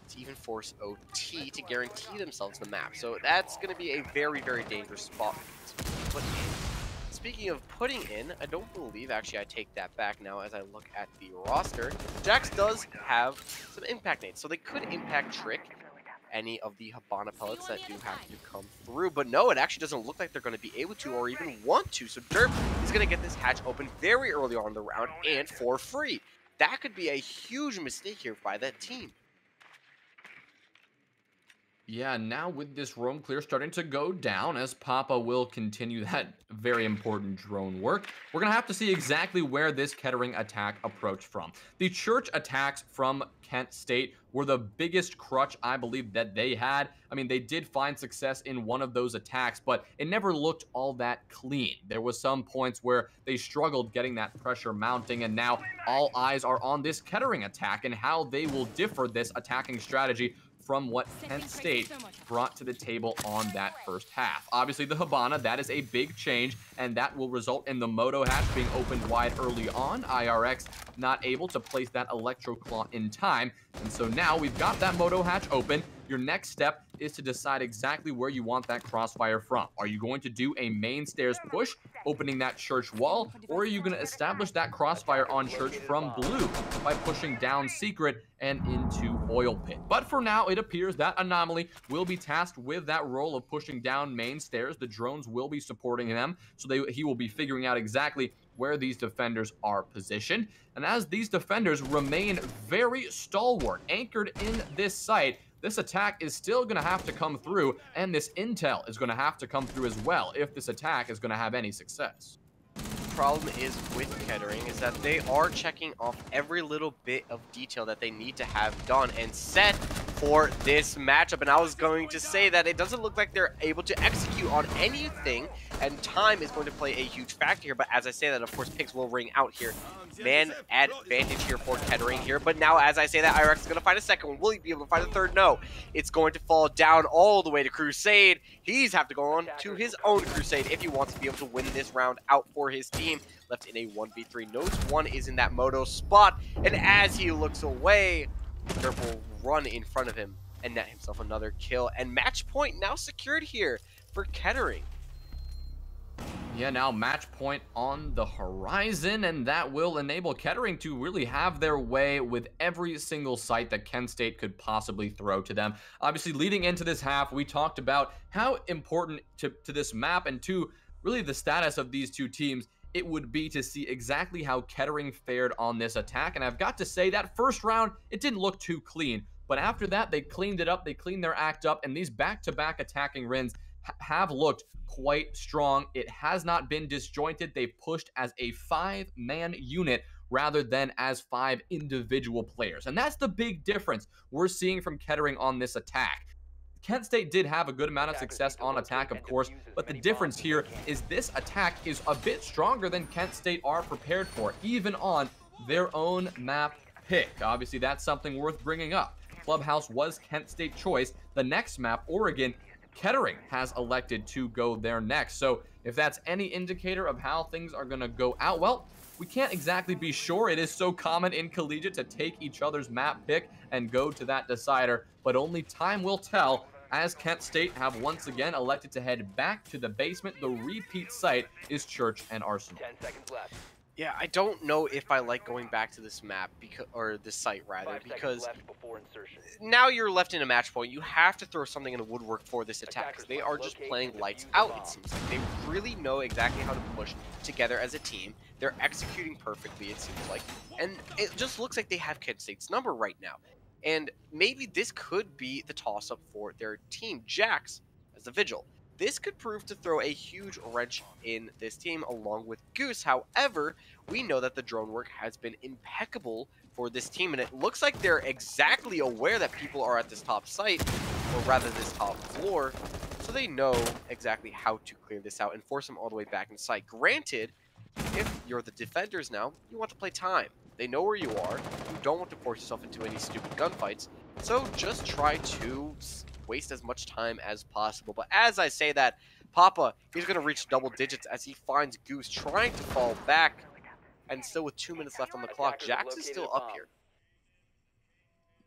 to even force OT to guarantee themselves the map. So that's going to be a very, very dangerous spot put in. Speaking of putting in, I don't believe, actually I take that back now as I look at the roster. Jax does have some impact nades, so they could impact Trick any of the Hibana pellets that do have to come through. But no, it actually doesn't look like they're going to be able to or even want to. So Derp is going to get this hatch open very early on the round and for free. That could be a huge mistake here by that team. Yeah, now with this roam clear starting to go down as Papa will continue that very important drone work, we're going to have to see exactly where this Kettering attack approached from. The church attacks from Kent State were the biggest crutch I believe that they had. I mean, they did find success in one of those attacks, but it never looked all that clean. There was some points where they struggled getting that pressure mounting, and now all eyes are on this Kettering attack and how they will differ this attacking strategy from what Kent State brought to the table on that first half. Obviously, the Hibana, that is a big change, and that will result in the Moto hatch being opened wide early on. IRX not able to place that Electro Claw in time, and so now we've got that Moto hatch open. Your next step is to decide exactly where you want that crossfire from. Are you going to do a main stairs push, opening that church wall, or are you going to establish that crossfire on church from blue by pushing down secret and into oil pit? But for now, it appears that Anomaly will be tasked with that role of pushing down main stairs. The drones will be supporting them, so they, he will be figuring out exactly where these defenders are positioned. And as these defenders remain very stalwart, anchored in this site, this attack is still going to have to come through, and this intel is going to have to come through as well if this attack is going to have any success. Problem is with Kettering is that they are checking off every little bit of detail that they need to have done and set for this matchup. And I was going to say that it doesn't look like they're able to execute on anything and time is going to play a huge factor here. But as I say that, of course, picks will ring out here. Man advantage here for Kettering here. But now, as I say that, IRX is going to find a second one. Will he be able to find a third? No. It's going to fall down all the way to Crusade. He's have to go on to his own Crusade if he wants to be able to win this round out for his team. Left in a 1v3. Knows one is in that Moto spot. And as he looks away, Derp will run in front of him and net himself another kill. And match point now secured here for Kettering. Yeah, now match point on the horizon, and that will enable Kettering to really have their way with every single site that Kent State could possibly throw to them. Obviously, leading into this half, we talked about how important to, to this map and to really the status of these two teams it would be to see exactly how Kettering fared on this attack. And I've got to say, that first round, it didn't look too clean. But after that, they cleaned it up, they cleaned their act up, and these back-to-back -back attacking Rins have looked quite strong. It has not been disjointed. They've pushed as a five man unit rather than as five individual players. And that's the big difference we're seeing from Kettering on this attack. Kent State did have a good amount of success on attack, of course, but the difference here is this attack is a bit stronger than Kent State are prepared for, even on their own map pick. Obviously, that's something worth bringing up. Clubhouse was Kent State choice. The next map, Oregon, Kettering has elected to go there next. So if that's any indicator of how things are going to go out, well, we can't exactly be sure. It is so common in collegiate to take each other's map pick and go to that decider, but only time will tell as Kent State have once again elected to head back to the basement. The repeat site is Church and Arsenal. 10 seconds left. Yeah, I don't know if I like going back to this map because or this site rather Five because now you're left in a match point. You have to throw something in the woodwork for this attack. They are just playing lights out. It seems like they really know exactly how to push together as a team. They're executing perfectly. It seems like, and it just looks like they have Kent State's number right now. And maybe this could be the toss up for their team. Jax as the Vigil. This could prove to throw a huge wrench in this team along with Goose. However, we know that the drone work has been impeccable for this team, and it looks like they're exactly aware that people are at this top site, or rather this top floor, so they know exactly how to clear this out and force them all the way back in site. Granted, if you're the defenders now, you want to play time. They know where you are. You don't want to force yourself into any stupid gunfights. So just try to waste as much time as possible. But as I say that, Papa, he's going to reach double digits as he finds Goose trying to fall back. And still with two minutes left on the clock, Jax is still up here.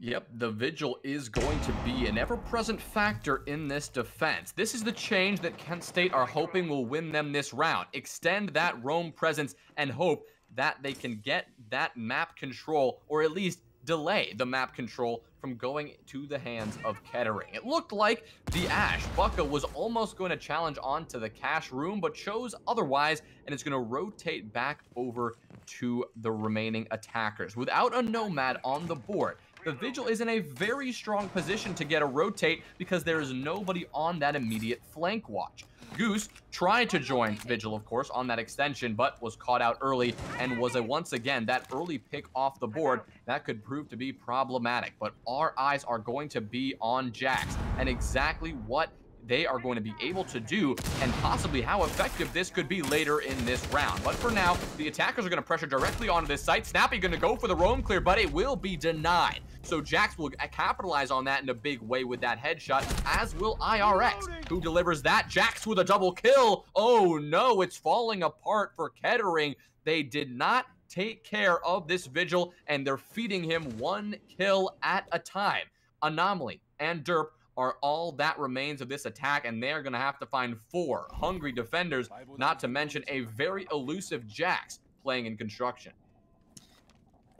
Yep, the Vigil is going to be an ever-present factor in this defense. This is the change that Kent State are hoping will win them this round. Extend that roam presence and hope that they can get that map control, or at least delay the map control from going to the hands of Kettering. It looked like the Ash, Bucka, was almost going to challenge onto the cash room, but chose otherwise, and it's going to rotate back over to the remaining attackers. Without a Nomad on the board, the Vigil is in a very strong position to get a rotate because there is nobody on that immediate flank watch. Goose tried to join Vigil, of course, on that extension, but was caught out early and was a, once again that early pick off the board. That could prove to be problematic, but our eyes are going to be on Jax and exactly what they are going to be able to do and possibly how effective this could be later in this round. But for now, the attackers are going to pressure directly onto this site. Snappy going to go for the roam clear, but it will be denied. So Jax will uh, capitalize on that in a big way with that headshot, as will IRX, who delivers that. Jax with a double kill. Oh no, it's falling apart for Kettering. They did not take care of this Vigil, and they're feeding him one kill at a time. Anomaly and Derp are all that remains of this attack, and they are going to have to find four hungry defenders, not to mention a very elusive Jax playing in construction.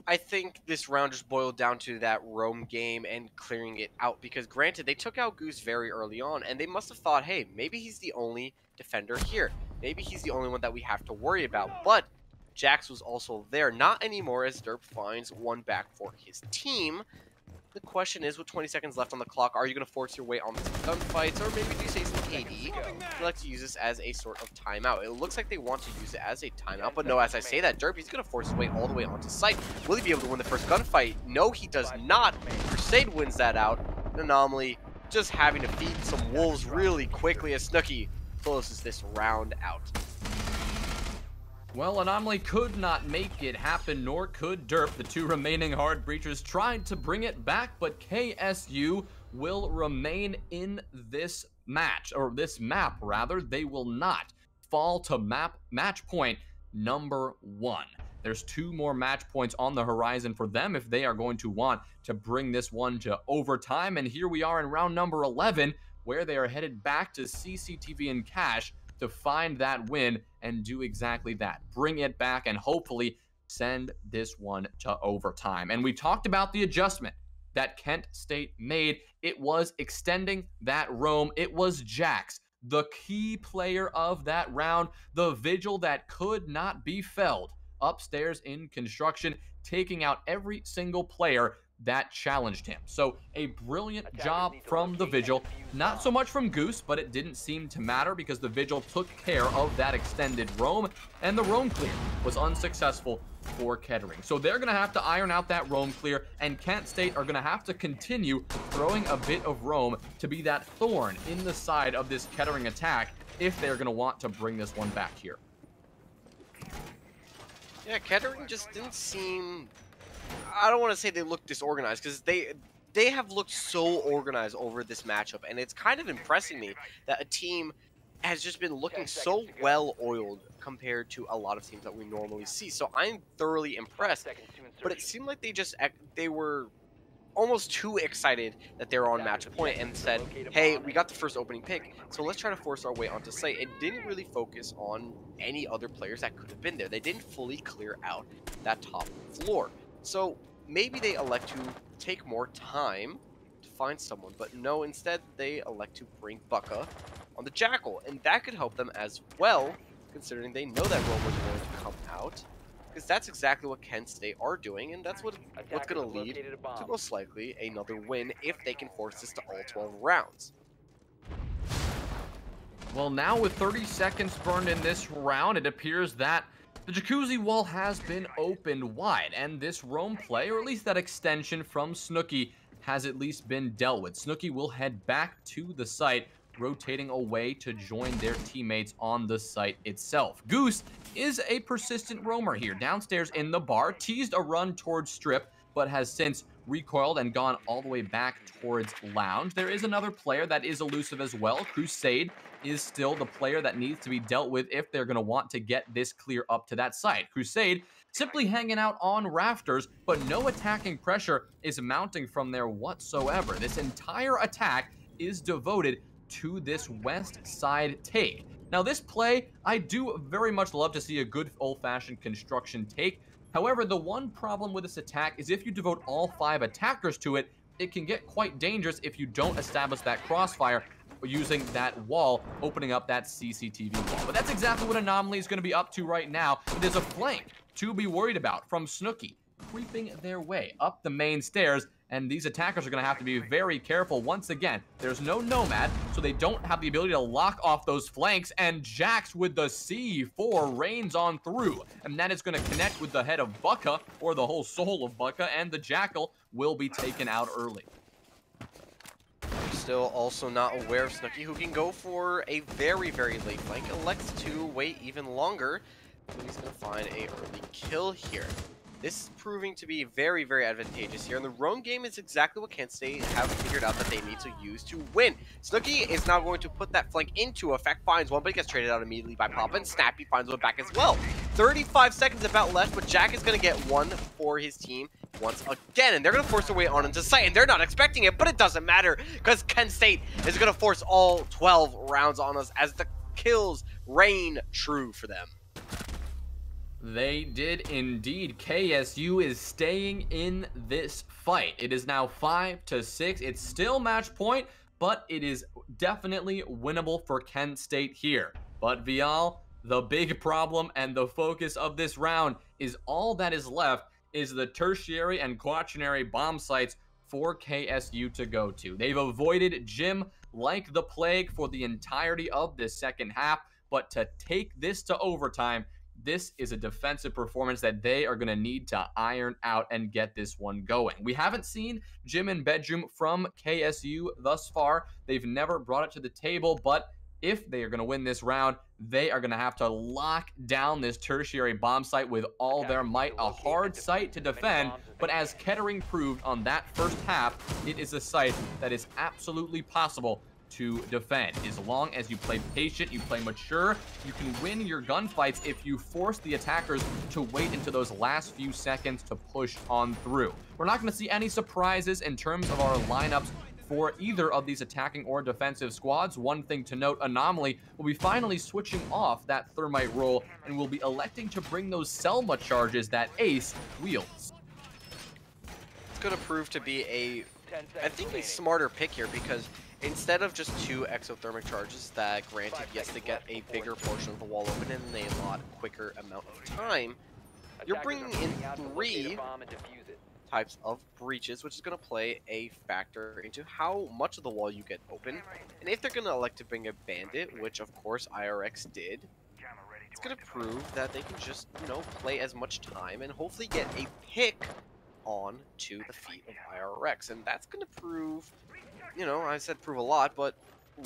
I think this round just boiled down to that roam game and clearing it out because granted they took out Goose very early on and they must have thought, hey, maybe he's the only defender here. Maybe he's the only one that we have to worry about. But Jax was also there. Not anymore as Derp finds one back for his team. The question is, with 20 seconds left on the clock, are you going to force your way on some gunfights, or maybe do say some KD? You like to use this as a sort of timeout. It looks like they want to use it as a timeout, but no, as I say that, Derpy's going to force his way all the way onto site. Will he be able to win the first gunfight? No, he does not. Crusade wins that out. An anomaly just having to feed some wolves really quickly as Snooky closes this round out. Well, Anomaly could not make it happen, nor could Derp. The two remaining hard breachers tried to bring it back, but KSU will remain in this match, or this map rather. They will not fall to map match point number one. There's two more match points on the horizon for them if they are going to want to bring this one to overtime. And here we are in round number 11, where they are headed back to CCTV and Cash to find that win and do exactly that. Bring it back and hopefully send this one to overtime. And we talked about the adjustment that Kent State made. It was extending that roam. It was Jax, the key player of that round, the vigil that could not be felled upstairs in construction, taking out every single player that challenged him. So a brilliant job from the Vigil. Not so much from Goose, but it didn't seem to matter because the Vigil took care of that extended roam, and the roam clear was unsuccessful for Kettering. So they're going to have to iron out that roam clear, and Kent State are going to have to continue throwing a bit of roam to be that thorn in the side of this Kettering attack if they're going to want to bring this one back here. Yeah, Kettering just didn't seem I don't want to say they look disorganized because they they have looked so organized over this matchup, and it's kind of impressing me that a team has just been looking so well oiled compared to a lot of teams that we normally see. So I'm thoroughly impressed. But it seemed like they just they were almost too excited that they're on match point and said, hey, we got the first opening pick, so let's try to force our way onto site. It didn't really focus on any other players that could have been there. They didn't fully clear out that top floor. So maybe they elect to take more time to find someone, but no, instead they elect to bring Bucka on the Jackal, and that could help them as well, considering they know that roam was going to come out, because that's exactly what Kent State are doing, and that's what what's going to lead to most likely another win if they can force this to all 12 rounds. Well, now with 30 seconds burned in this round, it appears that the jacuzzi wall has been opened wide, and this roam play, or at least that extension from Snooky, has at least been dealt with. Snooky will head back to the site, rotating away to join their teammates on the site itself. Goose is a persistent roamer here, downstairs in the bar, teased a run towards Strip, but has since recoiled and gone all the way back towards Lounge. There is another player that is elusive as well. Crusade is still the player that needs to be dealt with if they're going to want to get this clear up to that side. Crusade simply hanging out on rafters, but no attacking pressure is mounting from there whatsoever. This entire attack is devoted to this west side take. Now, this play, I do very much love to see a good old-fashioned construction take, However, the one problem with this attack is if you devote all five attackers to it, it can get quite dangerous if you don't establish that crossfire using that wall, opening up that CCTV wall. But that's exactly what Anomaly is going to be up to right now. There's a flank to be worried about from Snooky, creeping their way up the main stairs and these attackers are going to have to be very careful. Once again, there's no Nomad, so they don't have the ability to lock off those flanks, and Jax with the C4 rains on through, and that is going to connect with the head of Bucka, or the whole soul of Bucka, and the Jackal will be taken out early. Still also not aware of Snooky, who can go for a very, very late flank, elects to wait even longer, but he's going to find a early kill here. This is proving to be very, very advantageous here, and the roam game is exactly what Kent State have figured out that they need to use to win. Snooky is now going to put that flank into effect, finds one, but he gets traded out immediately by Pop. and Snappy finds one back as well. 35 seconds about left, but Jack is going to get one for his team once again, and they're going to force their way on into site, and they're not expecting it, but it doesn't matter, because Kent State is going to force all 12 rounds on us as the kills rain true for them. They did indeed. KSU is staying in this fight. It is now 5 to 6. It's still match point, but it is definitely winnable for Kent State here. But Vial, the big problem and the focus of this round is all that is left is the tertiary and quaternary bomb sites for KSU to go to. They've avoided Gym like the plague for the entirety of this second half, but to take this to overtime this is a defensive performance that they are going to need to iron out and get this one going. We haven't seen Gym and Bedroom from KSU thus far. They've never brought it to the table, but if they are going to win this round, they are going to have to lock down this tertiary bomb site with all their might. A hard site to defend, but as Kettering proved on that first half, it is a site that is absolutely possible to defend. As long as you play patient, you play mature, you can win your gunfights if you force the attackers to wait into those last few seconds to push on through. We're not going to see any surprises in terms of our lineups for either of these attacking or defensive squads. One thing to note, Anomaly will be finally switching off that Thermite role and will be electing to bring those Selma charges that Ace wields. It's going to prove to be a, I think, a smarter pick here because instead of just two exothermic charges that granted yes to get a bigger portion of the wall open in a lot quicker amount of time, you're bringing in three types of breaches, which is going to play a factor into how much of the wall you get open. And if they're going to elect to bring a bandit, which of course IRX did, it's going to prove that they can just, you know, play as much time and hopefully get a pick on to the feet of IRX. And that's going to prove, you know, I said prove a lot, but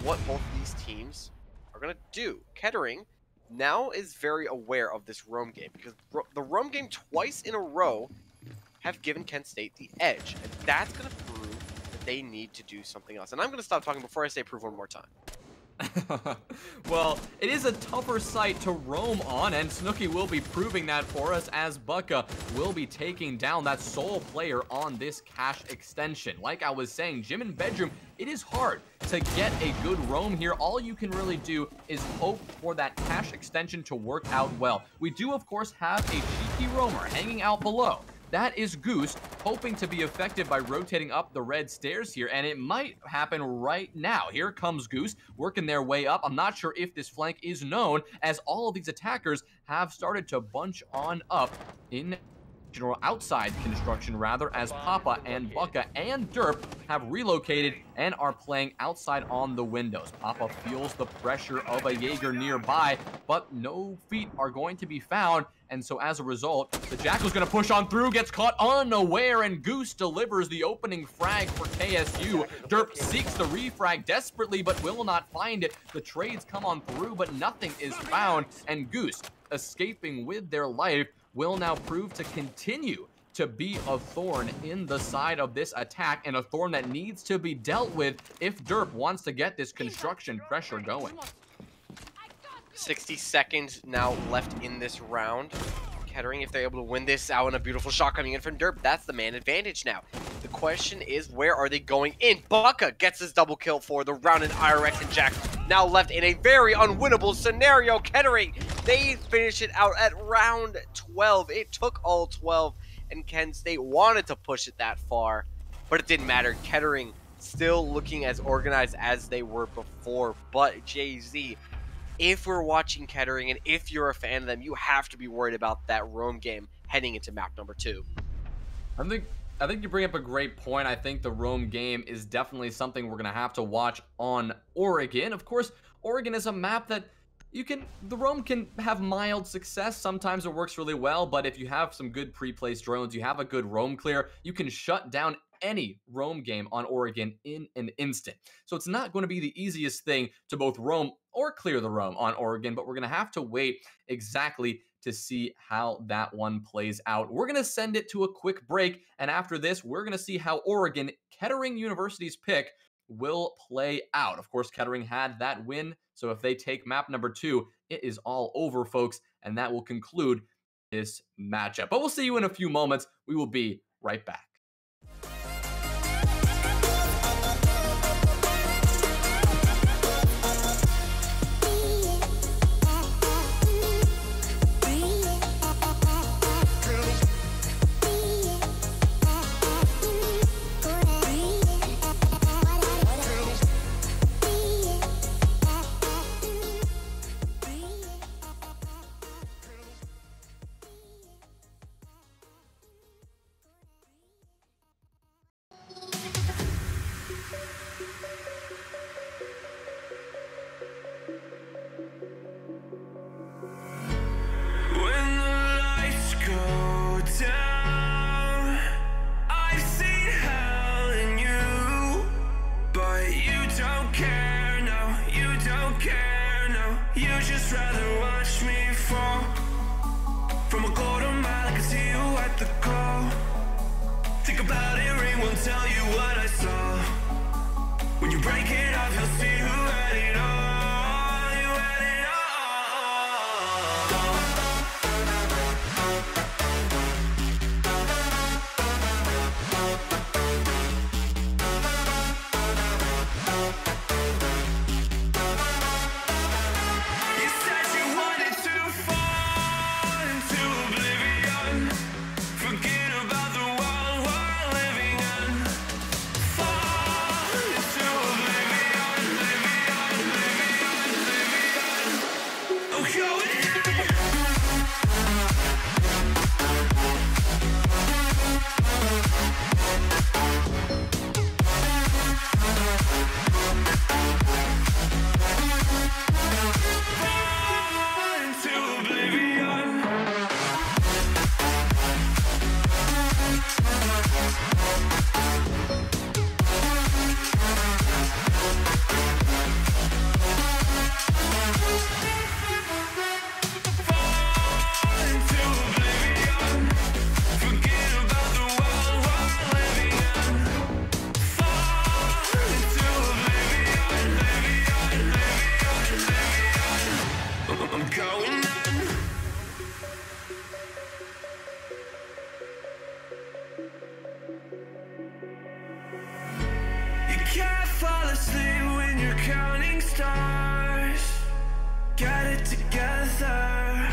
what both these teams are going to do. Kettering now is very aware of this roam game because the roam game twice in a row have given Kent State the edge. And that's going to prove that they need to do something else. And I'm going to stop talking before I say prove one more time. [laughs] well, it is a tougher site to roam on, and Snooky will be proving that for us as Bucka will be taking down that sole player on this cash extension. Like I was saying, Gym and Bedroom, it is hard to get a good roam here. All you can really do is hope for that cash extension to work out well. We do, of course, have a cheeky roamer hanging out below. That is Goose hoping to be effective by rotating up the red stairs here, and it might happen right now. Here comes Goose working their way up. I'm not sure if this flank is known, as all of these attackers have started to bunch on up in or outside construction rather, as Papa and Bucka and Derp have relocated and are playing outside on the windows. Papa feels the pressure of a Jaeger nearby, but no feet are going to be found, and so as a result, the Jackal's gonna push on through, gets caught unaware, and Goose delivers the opening frag for KSU. Derp seeks the refrag desperately, but will not find it. The trades come on through, but nothing is found, and Goose, escaping with their life, will now prove to continue to be a thorn in the side of this attack and a thorn that needs to be dealt with if Derp wants to get this construction pressure going. 60 seconds now left in this round. Kettering, if they're able to win this out in a beautiful shot coming in from Derp, that's the man advantage now. The question is, where are they going in? Bucka gets his double kill for the round, and IRX and Jack now left in a very unwinnable scenario. Kettering, they finish it out at round 12. It took all 12, and Kent State wanted to push it that far, but it didn't matter. Kettering still looking as organized as they were before, but Jay-Z, if we're watching Kettering and if you're a fan of them, you have to be worried about that roam game heading into map number two. I think I think you bring up a great point. I think the roam game is definitely something we're going to have to watch on Oregon. Of course, Oregon is a map that you can the roam can have mild success sometimes it works really well but if you have some good pre-placed drones you have a good roam clear you can shut down any roam game on oregon in an instant so it's not going to be the easiest thing to both roam or clear the roam on oregon but we're going to have to wait exactly to see how that one plays out. We're going to send it to a quick break. And after this, we're going to see how Oregon, Kettering University's pick, will play out. Of course, Kettering had that win. So if they take map number two, it is all over, folks. And that will conclude this matchup. But we'll see you in a few moments. We will be right back. can't fall asleep when you're counting stars. Get it together.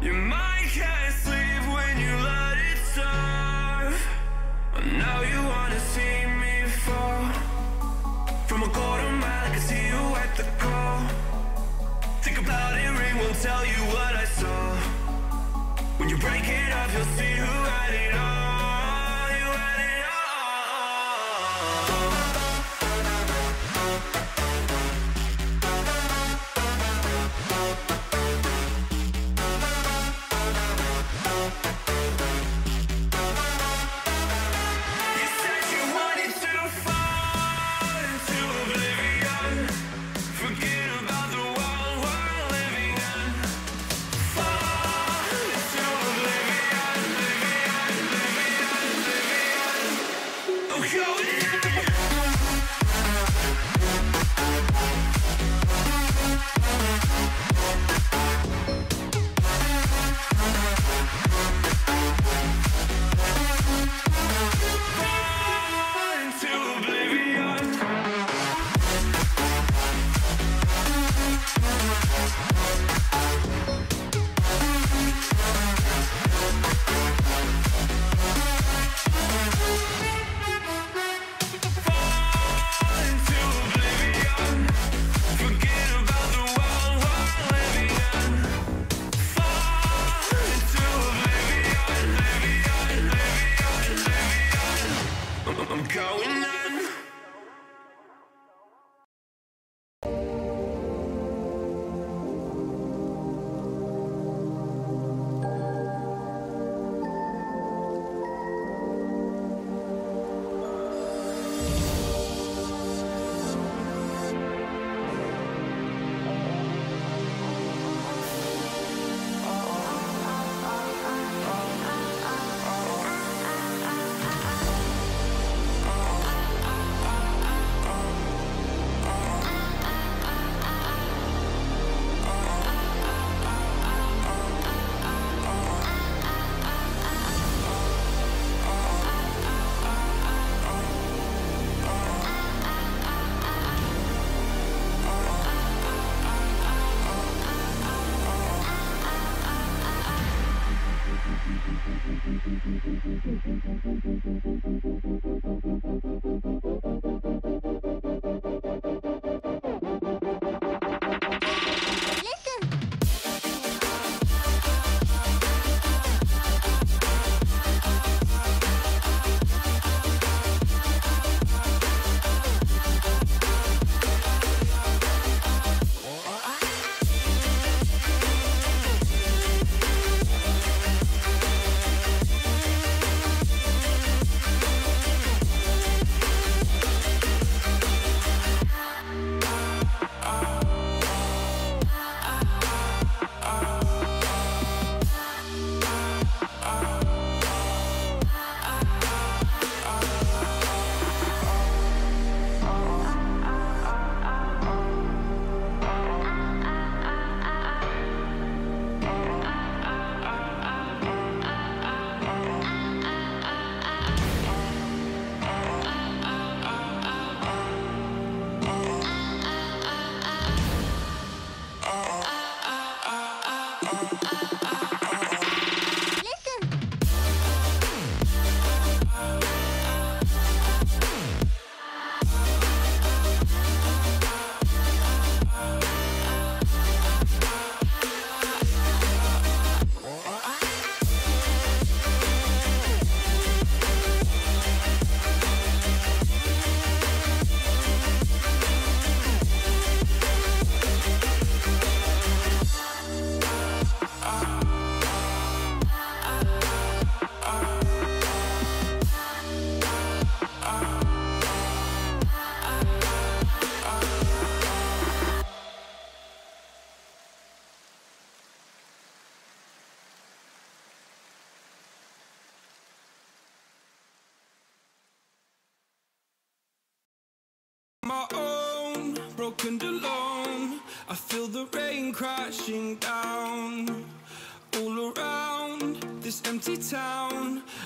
Your mind can't sleep when you let it serve. And now you wanna see me fall. From a quarter mile I can see you at the call. Think about it, ring won't tell you what I saw. When you break it off, you'll see who had it all.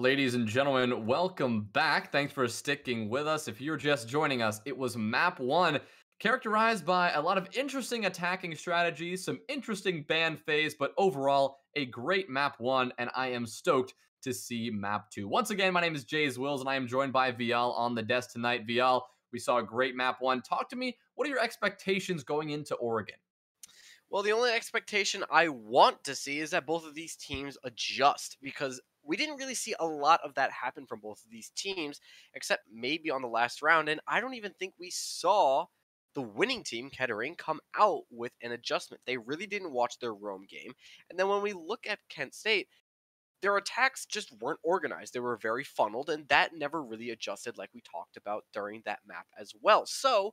Ladies and gentlemen, welcome back. Thanks for sticking with us. If you're just joining us, it was map one, characterized by a lot of interesting attacking strategies, some interesting ban phase, but overall, a great map one, and I am stoked to see map two. Once again, my name is Jays Wills, and I am joined by Vial on the desk tonight. Vial, we saw a great map one. Talk to me. What are your expectations going into Oregon? Well, the only expectation I want to see is that both of these teams adjust because we didn't really see a lot of that happen from both of these teams, except maybe on the last round. And I don't even think we saw the winning team, Kettering, come out with an adjustment. They really didn't watch their roam game. And then when we look at Kent State, their attacks just weren't organized. They were very funneled, and that never really adjusted like we talked about during that map as well. So,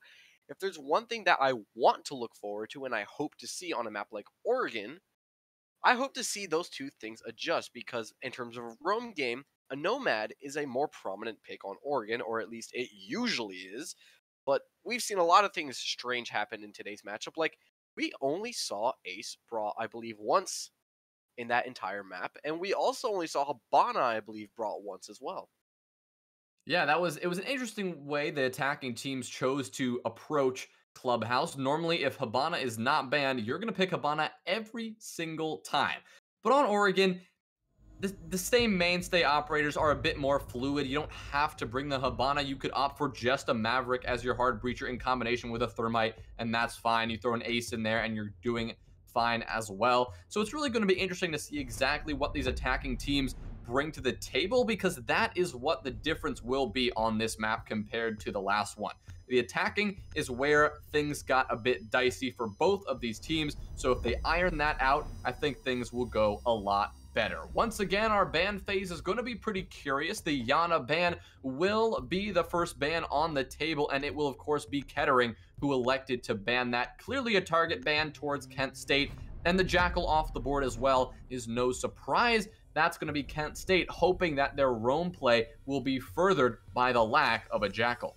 if there's one thing that I want to look forward to and I hope to see on a map like Oregon, I hope to see those two things adjust because, in terms of a roam game, a Nomad is a more prominent pick on Oregon, or at least it usually is. But we've seen a lot of things strange happen in today's matchup. Like, we only saw Ace brawl, I believe, once in that entire map, and we also only saw Hibana, I believe, brought once as well. Yeah, that was it was an interesting way the attacking teams chose to approach Clubhouse. Normally, if Hibana is not banned, you're gonna pick Hibana every single time. But on Oregon, the, the same mainstay operators are a bit more fluid. You don't have to bring the Hibana. You could opt for just a Maverick as your hard breacher in combination with a Thermite, and that's fine. You throw an Ace in there, and you're doing fine as well. So it's really going to be interesting to see exactly what these attacking teams bring to the table because that is what the difference will be on this map compared to the last one. The attacking is where things got a bit dicey for both of these teams. So if they iron that out, I think things will go a lot better. Once again, our ban phase is going to be pretty curious. The Iana ban will be the first ban on the table, and it will, of course, be Kettering who elected to ban that. Clearly a target ban towards Kent State, and the Jackal off the board as well is no surprise. That's going to be Kent State, hoping that their roam play will be furthered by the lack of a Jackal.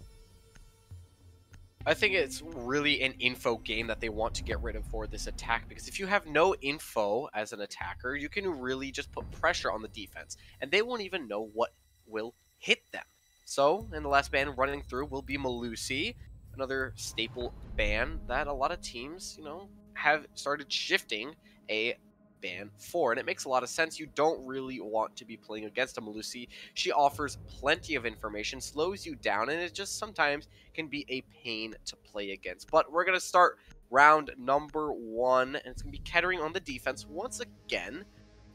I think it's really an info game that they want to get rid of for this attack because if you have no info as an attacker, you can really just put pressure on the defense and they won't even know what will hit them. So, in the last ban running through will be Melusi, another staple ban that a lot of teams, you know, have started shifting a ban four. And it makes a lot of sense. You don't really want to be playing against a Melusi. She offers plenty of information, slows you down, and it just sometimes can be a pain to play against. But we're going to start round number one, and it's going to be Kettering on the defense once again.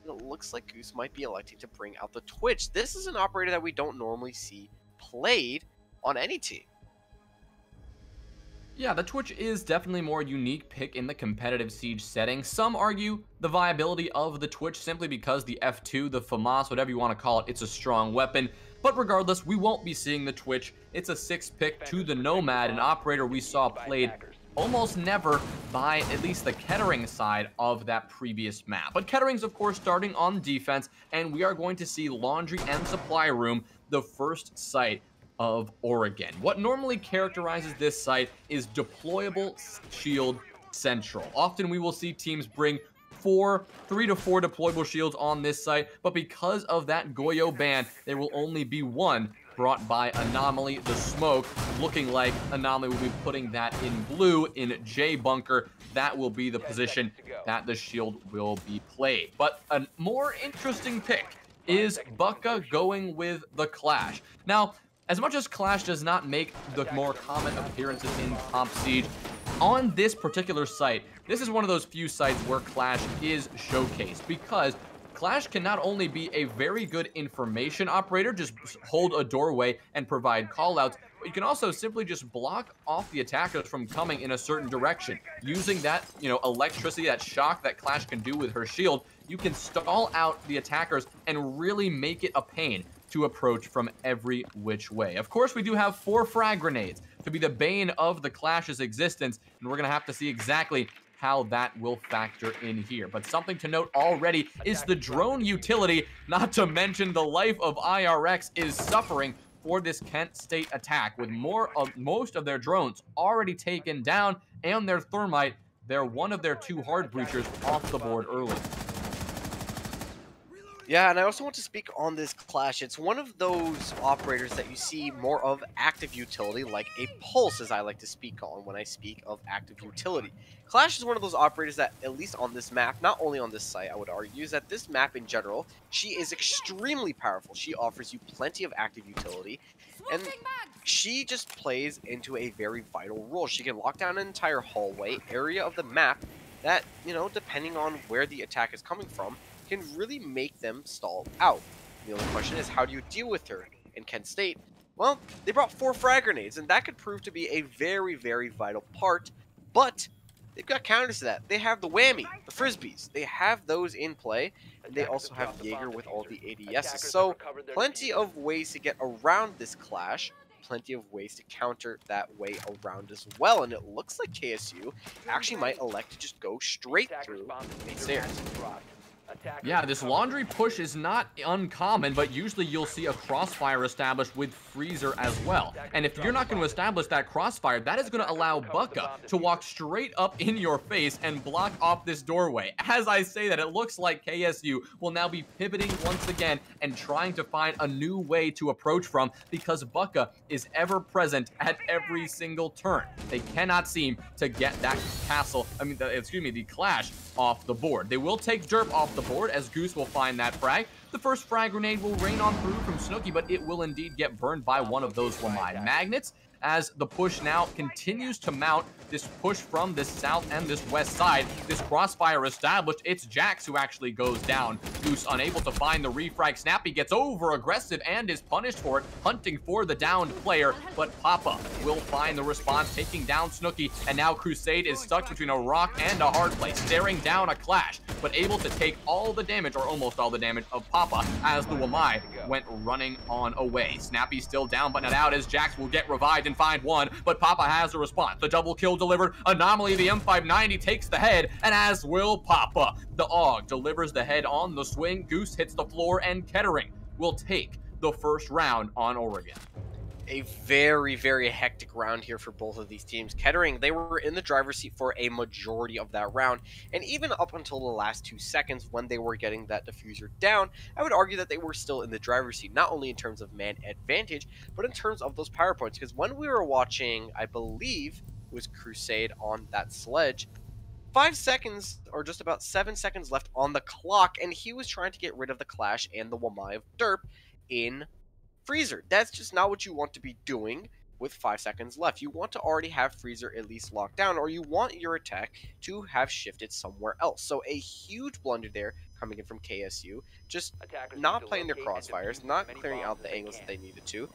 It looks like Goose might be electing to bring out the Twitch. This is an operator that we don't normally see played on any team. Yeah, the Twitch is definitely more unique pick in the competitive siege setting. Some argue the viability of the Twitch simply because the F2, the FAMAS, whatever you want to call it, it's a strong weapon. But regardless, we won't be seeing the Twitch. It's a six pick to the Nomad, an operator we saw played almost never by at least the Kettering side of that previous map. But Kettering's, of course, starting on defense, and we are going to see Laundry and Supply Room, the first site of Oregon. What normally characterizes this site is deployable shield central. Often we will see teams bring four, three to four deployable shields on this site, but because of that Goyo ban, there will only be one brought by Anomaly. The smoke looking like Anomaly will be putting that in blue in J bunker. That will be the position that the shield will be played. But a more interesting pick is Bucka going with the Clash. Now, as much as Clash does not make the more common appearances in Comp Siege, on this particular site, this is one of those few sites where Clash is showcased because Clash can not only be a very good information operator, just hold a doorway and provide callouts, but you can also simply just block off the attackers from coming in a certain direction. Using that, you know, electricity, that shock that Clash can do with her shield, you can stall out the attackers and really make it a pain to approach from every which way. Of course, we do have four frag grenades to be the bane of the Clash's existence, and we're going to have to see exactly how that will factor in here. But something to note already is the drone utility, not to mention the life of IRX is suffering for this Kent State attack with more of most of their drones already taken down and their thermite, they're one of their two hard breachers off the board early. Yeah, and I also want to speak on this Clash. It's one of those operators that you see more of active utility, like a Pulse, as I like to speak on when I speak of active utility. Clash is one of those operators that, at least on this map, not only on this site, I would argue, is that this map in general, she is extremely powerful. She offers you plenty of active utility, and she just plays into a very vital role. She can lock down an entire hallway, area of the map, that, you know, depending on where the attack is coming from, can really make them stall out. The only question is, how do you deal with her? In Kent State, well, they brought four frag grenades, and that could prove to be a very, very vital part, but they've got counters to that. They have the Wamai, the frisbees. They have those in play, and they also have Jaeger with all the ADSs. So, plenty of ways to get around this clash, plenty of ways to counter that way around as well. And it looks like KSU actually might elect to just go straight through stairs. Yeah, this laundry push is not uncommon, but usually you'll see a crossfire established with Freezer as well. And if you're not going to establish that crossfire, that is going to allow Bucka to walk straight up [laughs] in your face and block off this doorway. As I say that, it looks like KSU will now be pivoting once again and trying to find a new way to approach from because Bucka is ever present at every single turn. They cannot seem to get that castle, I mean, the, excuse me, the clash off the board. They will take Derp off the board as Goose will find that frag. The first frag grenade will rain on through from Snooky, but it will indeed get burned by one of those Wamai magnets as the push now continues to mount this push from this south and this west side. This crossfire established. It's Jax who actually goes down. Goose unable to find the refrag. Snappy gets over aggressive and is punished for it, hunting for the downed player. But Papa will find the response, taking down Snooky. And now Crusade is stuck between a rock and a hard place, staring down a clash, but able to take all the damage, or almost all the damage, of Papa as the Wamai went running on away. Snappy still down, but not out as Jax will get revived and find one, but Papa has a response. The double kill delivered. Anomaly, the M590 takes the head, and as will Papa. The AUG delivers the head on the swing. Goose hits the floor, and Kettering will take the first round on Oregon a very, very hectic round here for both of these teams. Kettering, they were in the driver's seat for a majority of that round, and even up until the last two seconds when they were getting that defuser down, I would argue that they were still in the driver's seat, not only in terms of man advantage, but in terms of those power points. Because when we were watching, I believe it was Crusade on that sledge, five seconds, or just about seven seconds left on the clock, and he was trying to get rid of the Clash and the Wamai of Derp in Freezer. That's just not what you want to be doing with 5 seconds left. You want to already have Freezer at least locked down, or you want your attack to have shifted somewhere else. So a huge blunder there coming in from KSU. Just Attackers not playing their crossfires, not clearing out the angles that they needed to.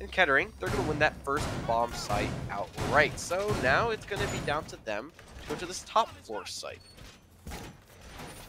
And Kettering, they're going to win that first bomb site outright. So now it's going to be down to them to go to this top floor site.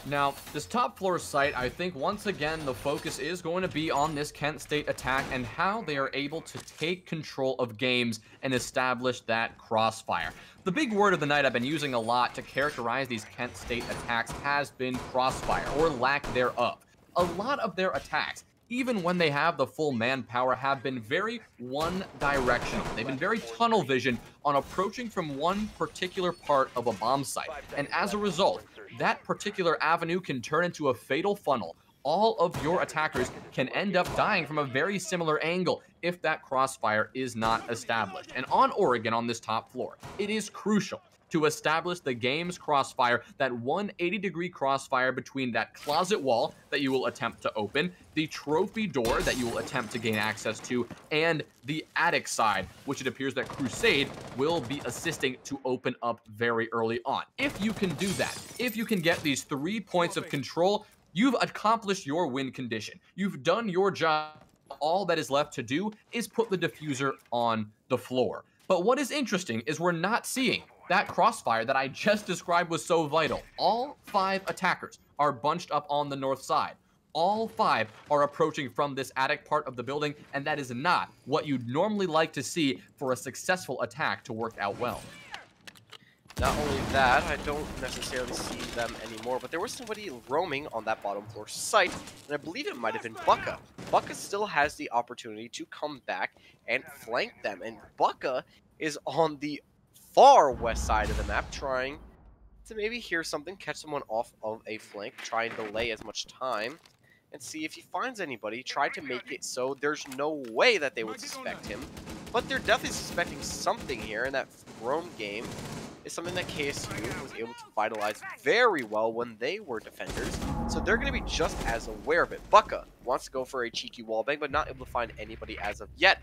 Now, this top floor site, I think once again the focus is going to be on this Kent State attack and how they are able to take control of games and establish that crossfire. The big word of the night I've been using a lot to characterize these Kent State attacks has been crossfire, or lack thereof. A lot of their attacks even when they have the full manpower, have been very one-directional. They've been very tunnel vision on approaching from one particular part of a bomb site. And as a result, that particular avenue can turn into a fatal funnel all of your attackers can end up dying from a very similar angle if that crossfire is not established. And on Oregon on this top floor, it is crucial to establish the game's crossfire, that 180 degree crossfire between that closet wall that you will attempt to open, the trophy door that you will attempt to gain access to, and the attic side, which it appears that Crusade will be assisting to open up very early on. If you can do that, if you can get these three points of control, you've accomplished your win condition. You've done your job. All that is left to do is put the defuser on the floor. But what is interesting is we're not seeing that crossfire that I just [laughs] described was so vital. All five attackers are bunched up on the north side. All five are approaching from this attic part of the building, and that is not what you'd normally like to see for a successful attack to work out well. Not only that, I don't necessarily see them anymore, but there was somebody roaming on that bottom floor site, and I believe it might have been Bucka. Bucka still has the opportunity to come back and flank them, and Bucka is on the far west side of the map trying to maybe hear something, catch someone off of a flank, try and delay as much time, and see if he finds anybody, try to make it so there's no way that they would suspect him, but they're definitely suspecting something here, and that roam game is something that KSU was able to vitalize very well when they were defenders, so they're going to be just as aware of it. Bucka wants to go for a cheeky wallbang, but not able to find anybody as of yet.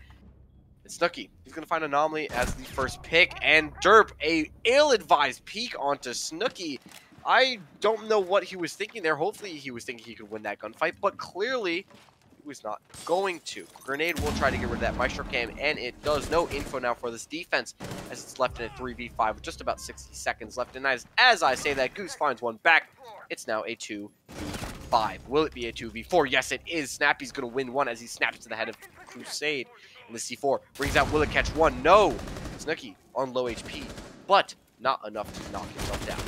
Snooky. He's going to find Anomaly as the first pick, and Derp, a ill-advised peek onto Snooky. I don't know what he was thinking there. Hopefully he was thinking he could win that gunfight, but clearly he was not going to. Grenade will try to get rid of that Maestro Cam, and it does. No info now for this defense, as it's left in a 3v5 with just about 60 seconds left. And as, as I say that, Goose finds one back. It's now a 2v5. Will it be a 2v4? Yes, it is. Snappy's going to win one as he snaps to the head of Crusade. And the C4 brings out, will it catch one? No! Snooky on low HP, but not enough to knock himself down.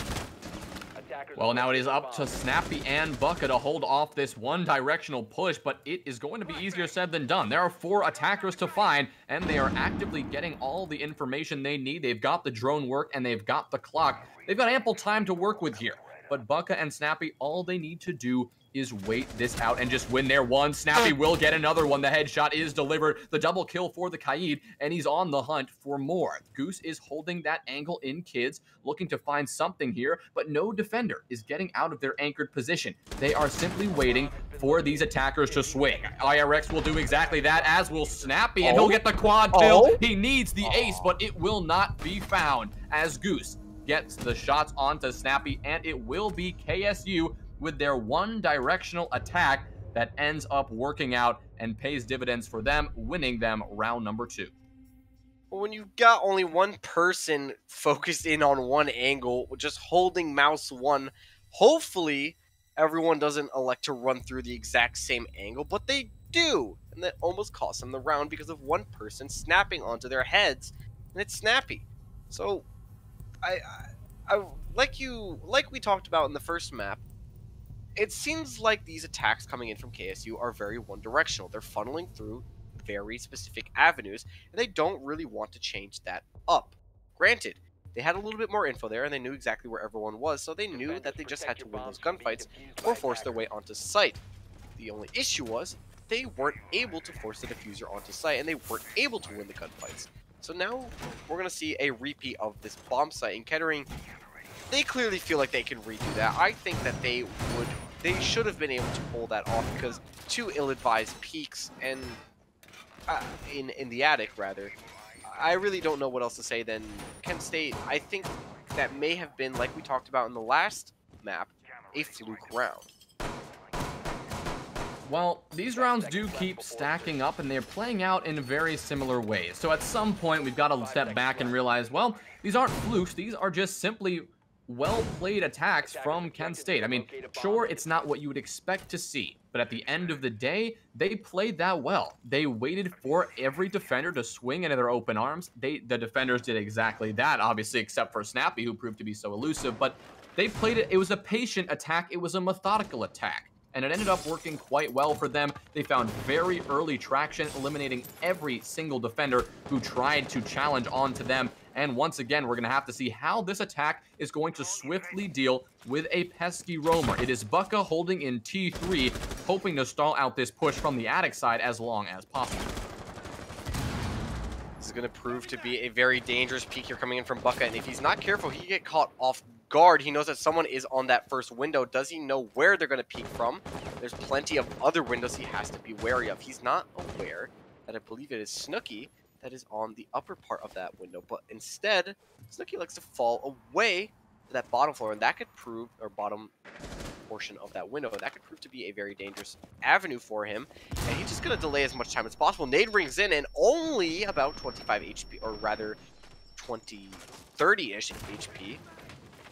Well, now it is up to Snappy and Bucka to hold off this one-directional push, but it is going to be easier said than done. There are four attackers to find, and they are actively getting all the information they need. They've got the drone work, and they've got the clock. They've got ample time to work with here. But Bucka and Snappy, all they need to do is wait this out and just win their one. Snappy will get another one. The headshot is delivered. The double kill for the Kaid, and he's on the hunt for more. Goose is holding that angle in kids, looking to find something here, but no defender is getting out of their anchored position. They are simply waiting for these attackers to swing. IRX will do exactly that, as will Snappy, and he'll oh. get the quad kill. Oh. He needs the oh. ace, but it will not be found as Goose gets the shots onto Snappy, and it will be KSU with their one directional attack that ends up working out and pays dividends for them, winning them round number two. When you've got only one person focused in on one angle, just holding mouse one, hopefully everyone doesn't elect to run through the exact same angle, but they do. And that almost costs them the round because of one person snapping onto their heads, and it's snappy. So, I, I, I like you, like we talked about in the first map, it seems like these attacks coming in from KSU are very one directional. They're funneling through very specific avenues, and they don't really want to change that up. Granted, they had a little bit more info there, and they knew exactly where everyone was, so they knew that they just had to win those gunfights or force their way onto site. The only issue was they weren't able to force the defuser onto site, and they weren't able to win the gunfights. So now we're going to see a repeat of this bomb site, and Kettering they clearly feel like they can redo that. I think that they would, they should have been able to pull that off because two ill-advised peeks and uh, in in the attic rather. I really don't know what else to say than Kent State. I think that may have been like we talked about in the last map, a fluke round. Well, these rounds do keep stacking up and they're playing out in very similar ways. So at some point, we've got to step back and realize, well, these aren't flukes. These are just simply well-played attacks from Kent State. I mean, sure, it's not what you would expect to see, but at the end of the day, they played that well. They waited for every defender to swing into their open arms. They, the defenders did exactly that, obviously, except for Snappy, who proved to be so elusive, but they played it. It was a patient attack. It was a methodical attack and it ended up working quite well for them. They found very early traction, eliminating every single defender who tried to challenge onto them, And once again, we're going to have to see how this attack is going to swiftly deal with a pesky roamer. It is Bucka holding in T3, hoping to stall out this push from the attic side as long as possible. This is going to prove to be a very dangerous peek here coming in from Bucka, and if he's not careful, he can get caught off guard. He knows that someone is on that first window. Does he know where they're going to peek from? There's plenty of other windows he has to be wary of. He's not aware that I believe it is Snooky that is on the upper part of that window, but instead, Snooky likes to fall away to that bottom floor, and that could prove, or bottom portion of that window, that could prove to be a very dangerous avenue for him, and he's just going to delay as much time as possible. Nade rings in, and only about 25 HP, or rather 20, 30-ish HP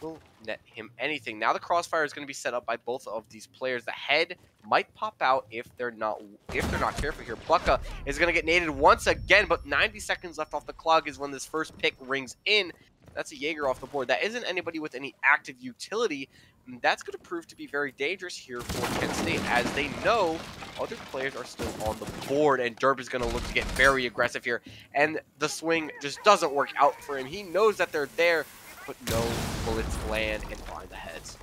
will net him anything. Now the crossfire is going to be set up by both of these players. The head might pop out if they're not if they're not careful here. Bucka is going to get naded once again, but 90 seconds left off the clock is when this first pick rings in. That's a Jaeger off the board. That isn't anybody with any active utility. Mm, that's going to prove to be very dangerous here for Kent State, as they know other players are still on the board, and Derp is going to look to get very aggressive here. And the swing just doesn't work out for him. He knows that they're there, but no bullets land and find the heads.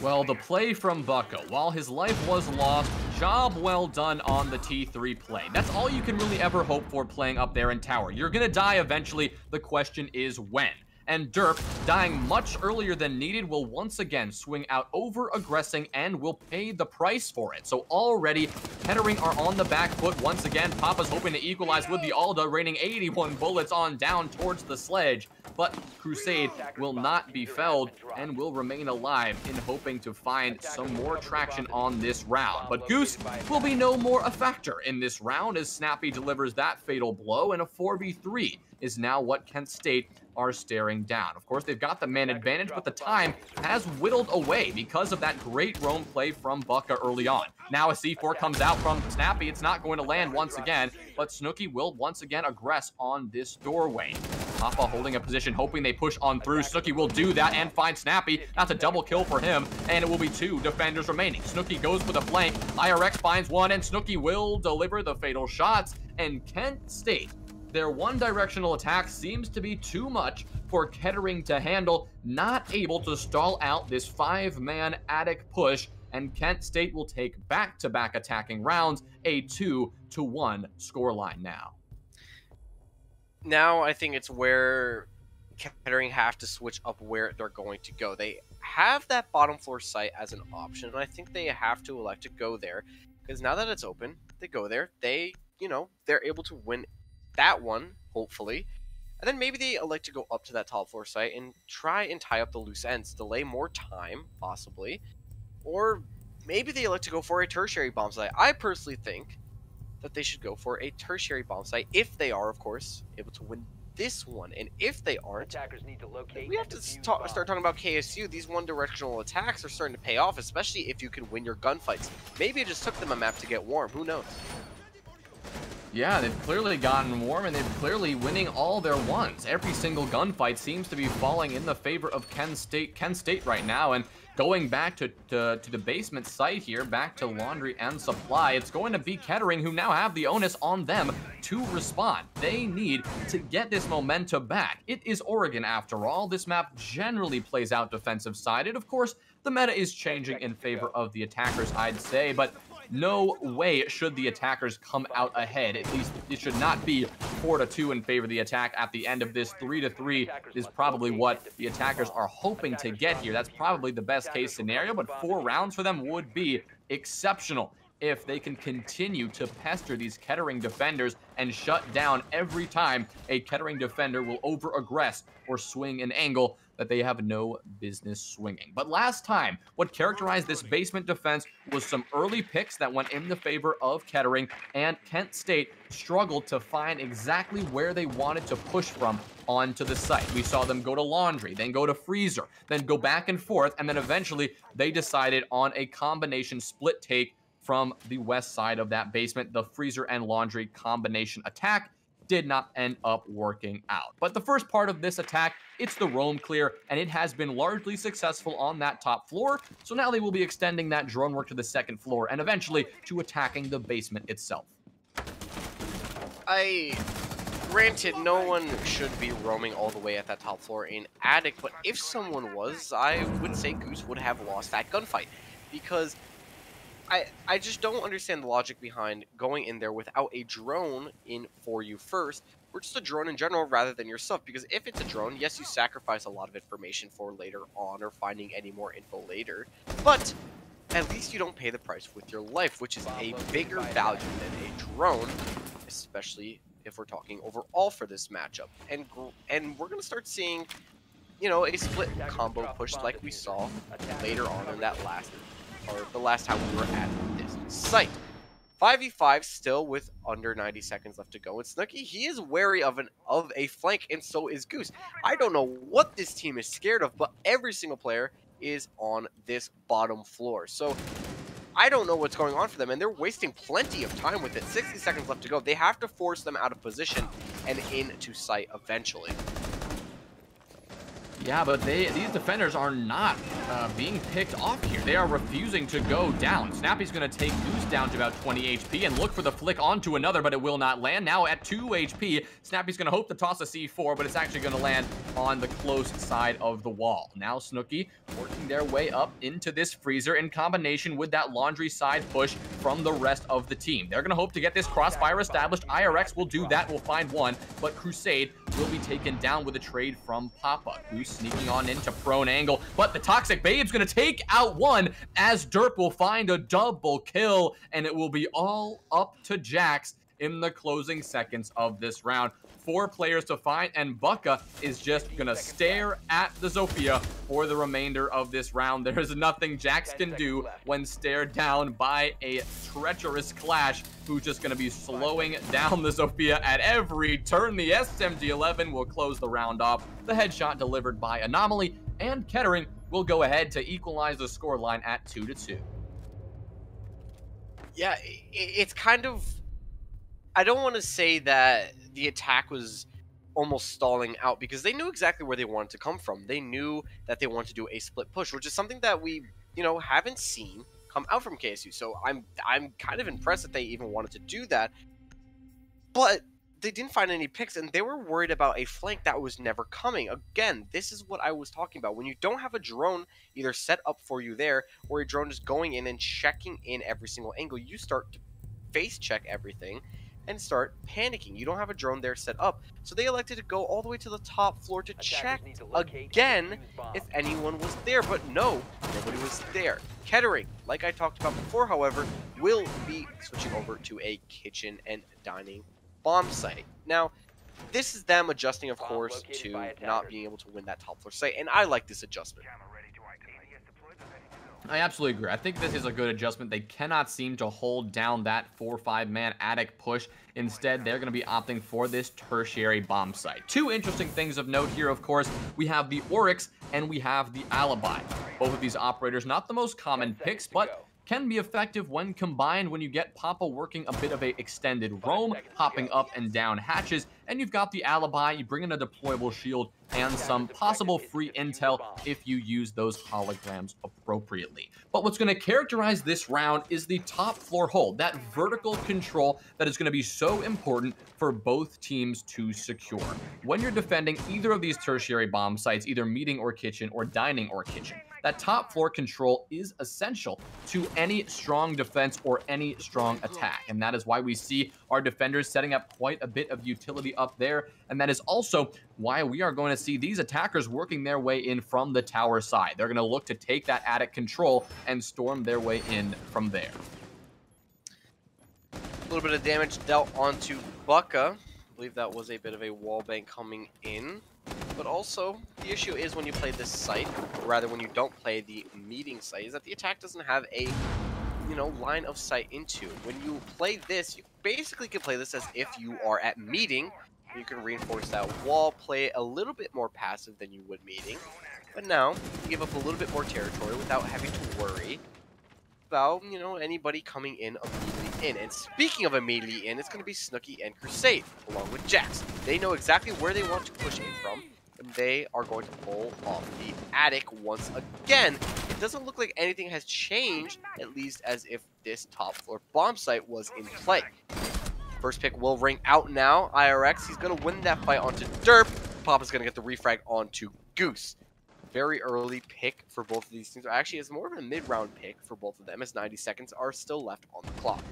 Well, the play from Bucka, while his life was lost, job well done on the T3 play. That's all you can really ever hope for playing up there in tower. You're gonna die eventually, the question is when and Derp, dying much earlier than needed, will once again swing out over-aggressing and will pay the price for it. So already, Kettering are on the back foot once again. Papa's hoping to equalize with the Alda, raining 81 bullets on down towards the sledge. But Crusade will not be felled and will remain alive in hoping to find some more traction on this round. But Goose will be no more a factor in this round as Snappy delivers that fatal blow and a 4v3 is now what Kent State are staring down. Of course, they've got the man advantage, but the time has whittled away because of that great roam play from Bucka early on. Now a C4 comes out from Snappy. It's not going to land once again, but Snooky will once again aggress on this doorway. Papa holding a position, hoping they push on through. Snooky will do that and find Snappy. That's a double kill for him, and it will be two defenders remaining. Snooky goes for the flank. IRX finds one, and Snooky will deliver the fatal shots, and Kent State their one-directional attack seems to be too much for Kettering to handle, not able to stall out this five-man attic push, and Kent State will take back-to-back attacking rounds, a 2 to one scoreline now. Now I think it's where Kettering have to switch up where they're going to go. They have that bottom floor site as an option, and I think they have to elect to go there because now that it's open, they go there. They, you know, they're able to win that one, hopefully. And then maybe they elect to go up to that top floor site and try and tie up the loose ends, delay more time, possibly. Or maybe they elect to go for a tertiary bomb site. I personally think that they should go for a tertiary bomb site if they are, of course, able to win this one. And if they aren't, Attackers need to locate we have to talk, start talking about KSU. These one-directional attacks are starting to pay off, especially if you can win your gunfights. Maybe it just took them a map to get warm. Who knows? Yeah, they've clearly gotten warm and they've clearly winning all their ones. Every single gunfight seems to be falling in the favor of Kent State, Kent State right now. And going back to, to, to the basement site here, back to laundry and supply, it's going to be Kettering who now have the onus on them to respond. They need to get this momentum back. It is Oregon after all. This map generally plays out defensive sided. Of course, the meta is changing in favor of the attackers, I'd say, but no way should the attackers come out ahead. At least it should not be 4 to 2 in favor of the attack at the end of this. 3 to 3 is probably what the attackers are hoping to get here. That's probably the best case scenario, but four rounds for them would be exceptional if they can continue to pester these Kettering defenders and shut down every time a Kettering defender will over-aggress or swing an angle that they have no business swinging. But last time, what characterized this basement defense was some early picks that went in the favor of Kettering, and Kent State struggled to find exactly where they wanted to push from onto the site. We saw them go to Laundry, then go to Freezer, then go back and forth, and then eventually they decided on a combination split take from the west side of that basement, the Freezer and Laundry combination attack did not end up working out. But the first part of this attack, it's the roam clear, and it has been largely successful on that top floor, so now they will be extending that drone work to the second floor, and eventually to attacking the basement itself. I granted, no one should be roaming all the way at that top floor in Attic, but if someone was, I would say Goose would have lost that gunfight. Because I, I just don't understand the logic behind going in there without a drone in for you first, or just a drone in general rather than yourself. Because if it's a drone, yes, you sacrifice a lot of information for later on or finding any more info later, but at least you don't pay the price with your life, which is a bigger value than a drone, especially if we're talking overall for this matchup. And and we're gonna start seeing, you know, a split combo push like we saw later on in that last, or the last time we were at this site. 5v5 still with under 90 seconds left to go. And Snooky, he is wary of an of a flank, and so is Goose. I don't know what this team is scared of, but every single player is on this bottom floor. So I don't know what's going on for them, and they're wasting plenty of time with it. 60 seconds left to go. They have to force them out of position and into sight eventually. Yeah, but they these defenders are not uh, being picked off here. They are refusing to go down. Snappy's going to take Goose down to about 20 HP and look for the flick onto another, but it will not land. Now at 2 HP, Snappy's going to hope to toss a C4, but it's actually going to land on the close side of the wall. Now Snooky working their way up into this freezer in combination with that laundry side push from the rest of the team. They're going to hope to get this crossfire established. IRX will do that. We'll find one, but Crusade will be taken down with a trade from Papa. Goose sneaking on into prone angle, but the Toxic Babe's gonna take out one as Derp will find a double kill, and it will be all up to Jax in the closing seconds of this round four players to find, and Bucka is just gonna stare at the Zofia for the remainder of this round. There is nothing Jax can do when stared down by a treacherous Clash, who's just gonna be slowing down the Zofia at every turn. The SMG-11 will close the round off. The headshot delivered by Anomaly, and Kettering will go ahead to equalize the scoreline at 2 to 2. Yeah, it's kind of I don't want to say that the attack was almost stalling out because they knew exactly where they wanted to come from. They knew that they wanted to do a split push, which is something that we, you know, haven't seen come out from KSU. So I'm I'm kind of impressed that they even wanted to do that. But they didn't find any picks and they were worried about a flank that was never coming. Again, this is what I was talking about. When you don't have a drone either set up for you there or a drone is going in and checking in every single angle, you start to face check everything and start panicking. You don't have a drone there set up. So they elected to go all the way to the top floor to check to again if anyone was there. But no, nobody was there. Kettering, like I talked about before, however, will be switching over to a kitchen and dining bomb site. Now, this is them adjusting, of course, to not being able to win that top floor site, and I like this adjustment. I absolutely agree. I think this is a good adjustment. They cannot seem to hold down that four or five man attic push. Instead, they're going to be opting for this tertiary bomb site. Two interesting things of note here, of course, we have the Oryx and we have the Alibi. Both of these operators, not the most common picks, but can be effective when combined when you get Papa working a bit of a extended roam, hopping up and down hatches, and you've got the alibi, you bring in a deployable shield, and some possible free intel if you use those holograms appropriately. But what's going to characterize this round is the top floor hold, that vertical control that is going to be so important for both teams to secure. When you're defending either of these tertiary bomb sites, either meeting or kitchen or dining or kitchen, that top floor control is essential to any strong defense or any strong attack. And that is why we see our defenders setting up quite a bit of utility up there. And that is also why we are going to see these attackers working their way in from the tower side. They're going to look to take that attic control and storm their way in from there. A little bit of damage dealt onto Bucka. I believe that was a bit of a wall bank coming in. But also, the issue is when you play this site, or rather when you don't play the meeting site, is that the attack doesn't have a, you know, line of sight into. When you play this, you basically can play this as if you are at meeting. You can reinforce that wall, play a little bit more passive than you would meeting. But now, you give up a little bit more territory without having to worry about, you know, anybody coming in immediately in. And speaking of immediately in, it's going to be Snooky and Crusade, along with Jax. They know exactly where they want to push in from, and they are going to pull off the attic once again. It doesn't look like anything has changed, at least as if this top floor bomb site was in play. First pick will ring out now. IRX, he's going to win that fight onto Derp. Papa's going to get the refrag onto Goose. Very early pick for both of these teams. Actually, it's more of a mid-round pick for both of them as 90 seconds are still left on the clock.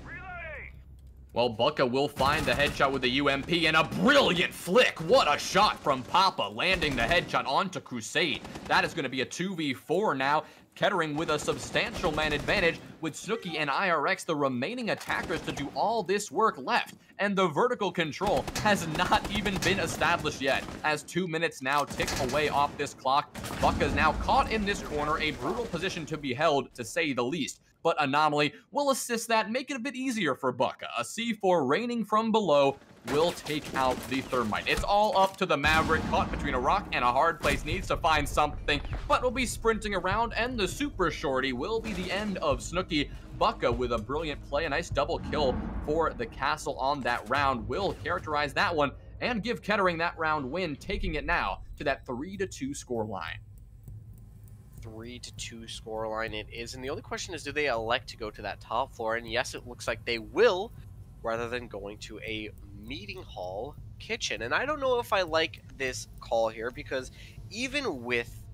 Well, Bucka will find the headshot with the UMP and a brilliant flick. What a shot from Papa, landing the headshot onto Crusade. That is going to be a 2v4 now. Kettering with a substantial man advantage with Snooky and IRX, the remaining attackers to do all this work left. And the vertical control has not even been established yet. As two minutes now tick away off this clock, Buck is now caught in this corner, a brutal position to be held, to say the least but Anomaly will assist that, make it a bit easier for Bucka. A C4 raining from below will take out the Thermite. It's all up to the Maverick, caught between a rock and a hard place, needs to find something, but will be sprinting around, and the Super Shorty will be the end of Snooky. Bucka with a brilliant play, a nice double kill for the castle on that round, will characterize that one and give Kettering that round win, taking it now to that 3-2 score line three to two scoreline it is. And the only question is, do they elect to go to that top floor? And yes, it looks like they will, rather than going to a meeting hall kitchen. And I don't know if I like this call here because even with,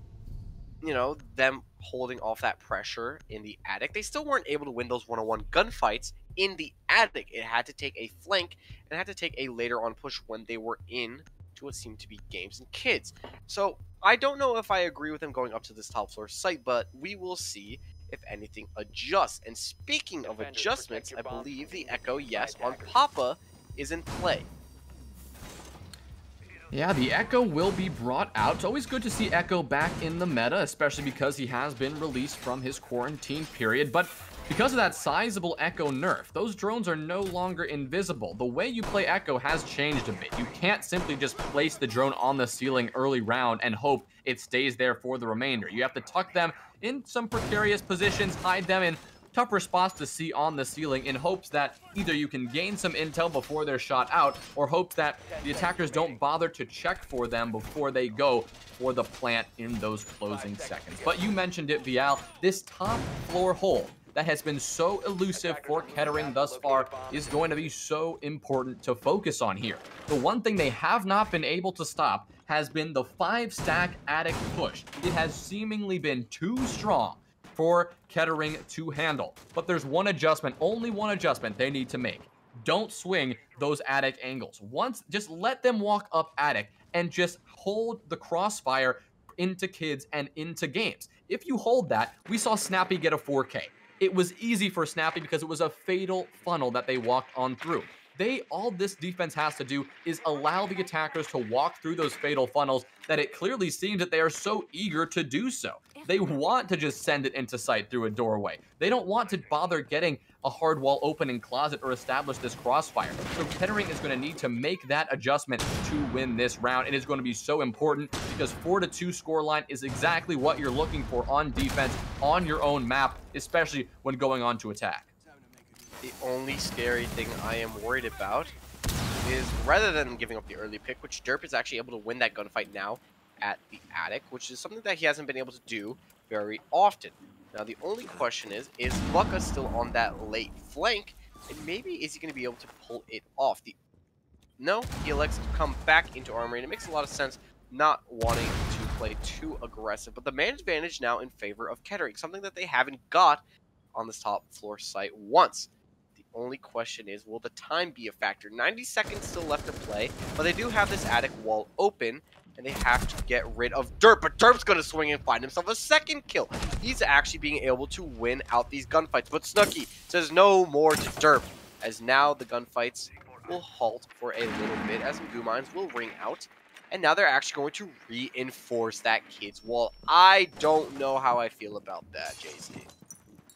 you know, them holding off that pressure in the attic, they still weren't able to win those one-on-one gunfights in the attic. It had to take a flank and had to take a later on push when they were in to what seemed to be games and kids. So I don't know if I agree with him going up to this top floor site, but we will see if anything adjusts. And speaking of adjustments, I believe the Echo, yes, on Papa is in play. Yeah, the Echo will be brought out. It's always good to see Echo back in the meta, especially because he has been released from his quarantine period. But because of that sizable Echo nerf, those drones are no longer invisible. The way you play Echo has changed a bit. You can't simply just place the drone on the ceiling early round and hope it stays there for the remainder. You have to tuck them in some precarious positions, hide them in tougher spots to see on the ceiling in hopes that either you can gain some intel before they're shot out or hope that the attackers don't bother to check for them before they go for the plant in those closing seconds. But you mentioned it, Vial, this top floor hole that has been so elusive for Kettering thus far is going to be so important to focus on here. The one thing they have not been able to stop has been the five stack attic push. It has seemingly been too strong for Kettering to handle. But there's one adjustment, only one adjustment they need to make. Don't swing those attic angles. Once, just let them walk up attic and just hold the crossfire into kids and into games. If you hold that, we saw Snappy get a 4K. It was easy for Snappy because it was a fatal funnel that they walked on through. They all this defense has to do is allow the attackers to walk through those fatal funnels that it clearly seems that they are so eager to do so. They want to just send it into sight through a doorway. They don't want to bother getting a hard wall opening closet or establish this crossfire. So Kettering is going to need to make that adjustment to win this round. It is going to be so important because 4 to 2 scoreline is exactly what you're looking for on defense on your own map, especially when going on to attack. The only scary thing I am worried about is rather than giving up the early pick, which Derp is actually able to win that gunfight now at the attic, which is something that he hasn't been able to do very often. Now the only question is, is Bucka still on that late flank? And maybe is he going to be able to pull it off? The No, he elects to come back into armory, and it makes a lot of sense not wanting to play too aggressive. But the man advantage now in favor of Kettering, something that they haven't got on this top floor site once. Only question is, will the time be a factor? 90 seconds still left to play, but they do have this attic wall open, and they have to get rid of Derp. But Derp's going to swing and find himself a second kill. He's actually being able to win out these gunfights. But Snooky says no more to Derp, as now the gunfights will halt for a little bit, as some Gu mines will ring out. And now they're actually going to reinforce that kid's wall. I don't know how I feel about that, JC.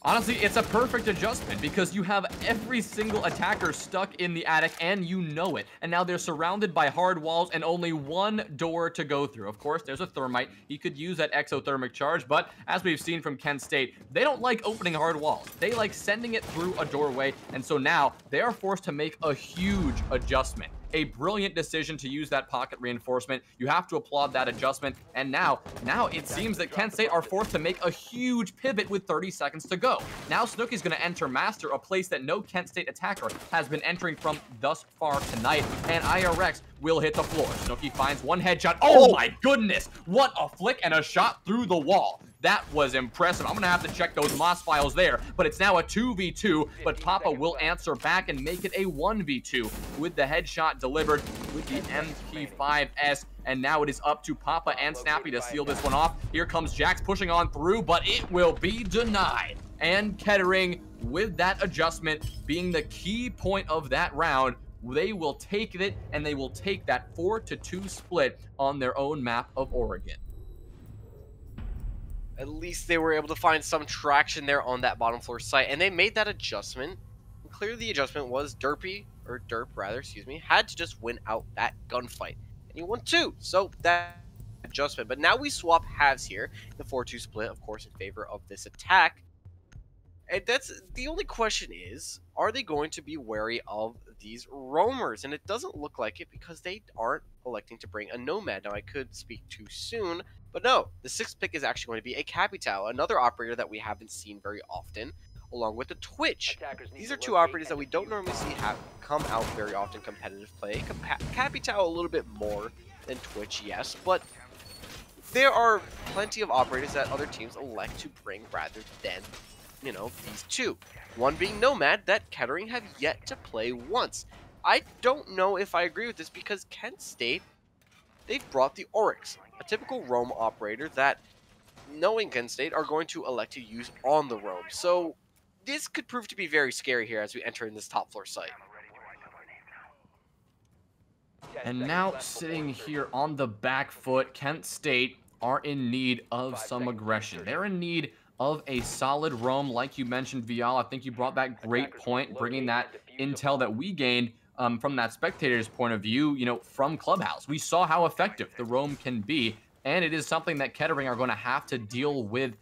Honestly, it's a perfect adjustment because you have every single attacker stuck in the attic and you know it. And now they're surrounded by hard walls and only one door to go through. Of course, there's a thermite. He could use that exothermic charge, but as we've seen from Kent State, they don't like opening hard walls. They like sending it through a doorway, and so now they are forced to make a huge adjustment. A brilliant decision to use that pocket reinforcement. You have to applaud that adjustment. And now, now it seems that Kent State are forced to make a huge pivot with 30 seconds to go. Now Snooky's going to enter Master, a place that no Kent State attacker has been entering from thus far tonight. And IRX will hit the floor. Snooky finds one headshot. Oh, oh my goodness! What a flick and a shot through the wall. That was impressive. I'm going to have to check those MOSS files there, but it's now a 2v2, but Papa will answer back and make it a 1v2 with the headshot delivered with the MP5S, and now it is up to Papa and Snappy to seal this one off. Here comes Jax pushing on through, but it will be denied. And Kettering, with that adjustment being the key point of that round, they will take it and they will take that 4 to 2 split on their own map of Oregon at least they were able to find some traction there on that bottom floor site, and they made that adjustment. And clearly, the adjustment was Derpy, or Derp rather, excuse me, had to just win out that gunfight, and he won two. So that adjustment. But now we swap halves here, the 4-2 split, of course, in favor of this attack. And that's the only question is, are they going to be wary of these roamers? And it doesn't look like it because they aren't electing to bring a nomad. Now I could speak too soon, but no, the sixth pick is actually going to be a Capitao, another operator that we haven't seen very often, along with the Twitch. These are two operators that we don't normally see have come out very often competitive play. Capitao a little bit more than Twitch, yes, but there are plenty of operators that other teams elect to bring rather than, you know, these two. One being Nomad that Kettering have yet to play once. I don't know if I agree with this because Kent State, they've brought the Oryx a typical roam operator that, knowing Kent State, are going to elect to use on the roam. So this could prove to be very scary here as we enter in this top floor site. And now sitting here on the back foot, Kent State are in need of some aggression. They're in need of a solid roam, like you mentioned, Vial. I think you brought that great point, bringing that intel that we gained um, from that spectator's point of view, you know, from Clubhouse. We saw how effective the roam can be, and it is something that Kettering are going to have to deal with,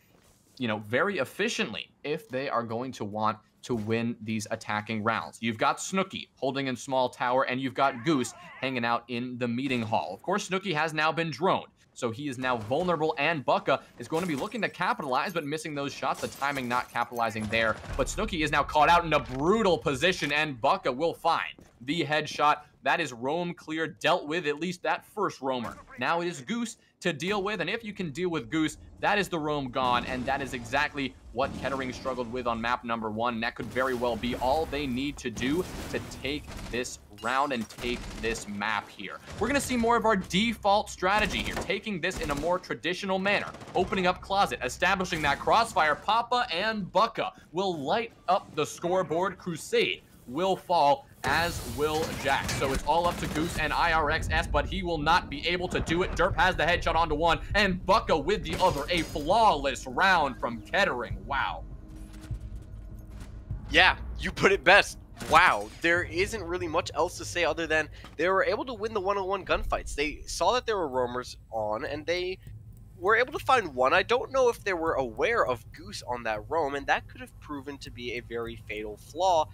you know, very efficiently if they are going to want to win these attacking rounds. You've got Snooky holding in small tower, and you've got Goose hanging out in the meeting hall. Of course, Snooky has now been droned. So he is now vulnerable, and Bucka is going to be looking to capitalize, but missing those shots. The timing not capitalizing there. But Snooky is now caught out in a brutal position, and Bucka will find the headshot. That is roam clear, dealt with at least that first roamer. Now it is Goose to deal with, and if you can deal with Goose, that is the roam gone, and that is exactly what Kettering struggled with on map number one. That could very well be all they need to do to take this round and take this map here. We're going to see more of our default strategy here, taking this in a more traditional manner, opening up closet, establishing that crossfire. Papa and Bucka will light up the scoreboard. Crusade will fall as will Jack. So it's all up to Goose and IRXS, but he will not be able to do it. Derp has the headshot onto one, and Bucka with the other. A flawless round from Kettering. Wow. Yeah, you put it best. Wow, there isn't really much else to say other than they were able to win the one-on-one gunfights. They saw that there were roamers on, and they were able to find one. I don't know if they were aware of Goose on that roam, and that could have proven to be a very fatal flaw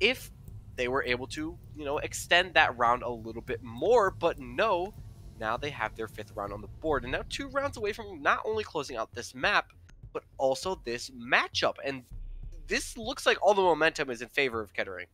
if they were able to, you know, extend that round a little bit more, but no, now they have their fifth round on the board, and now two rounds away from not only closing out this map, but also this matchup. And this looks like all the momentum is in favor of Kettering.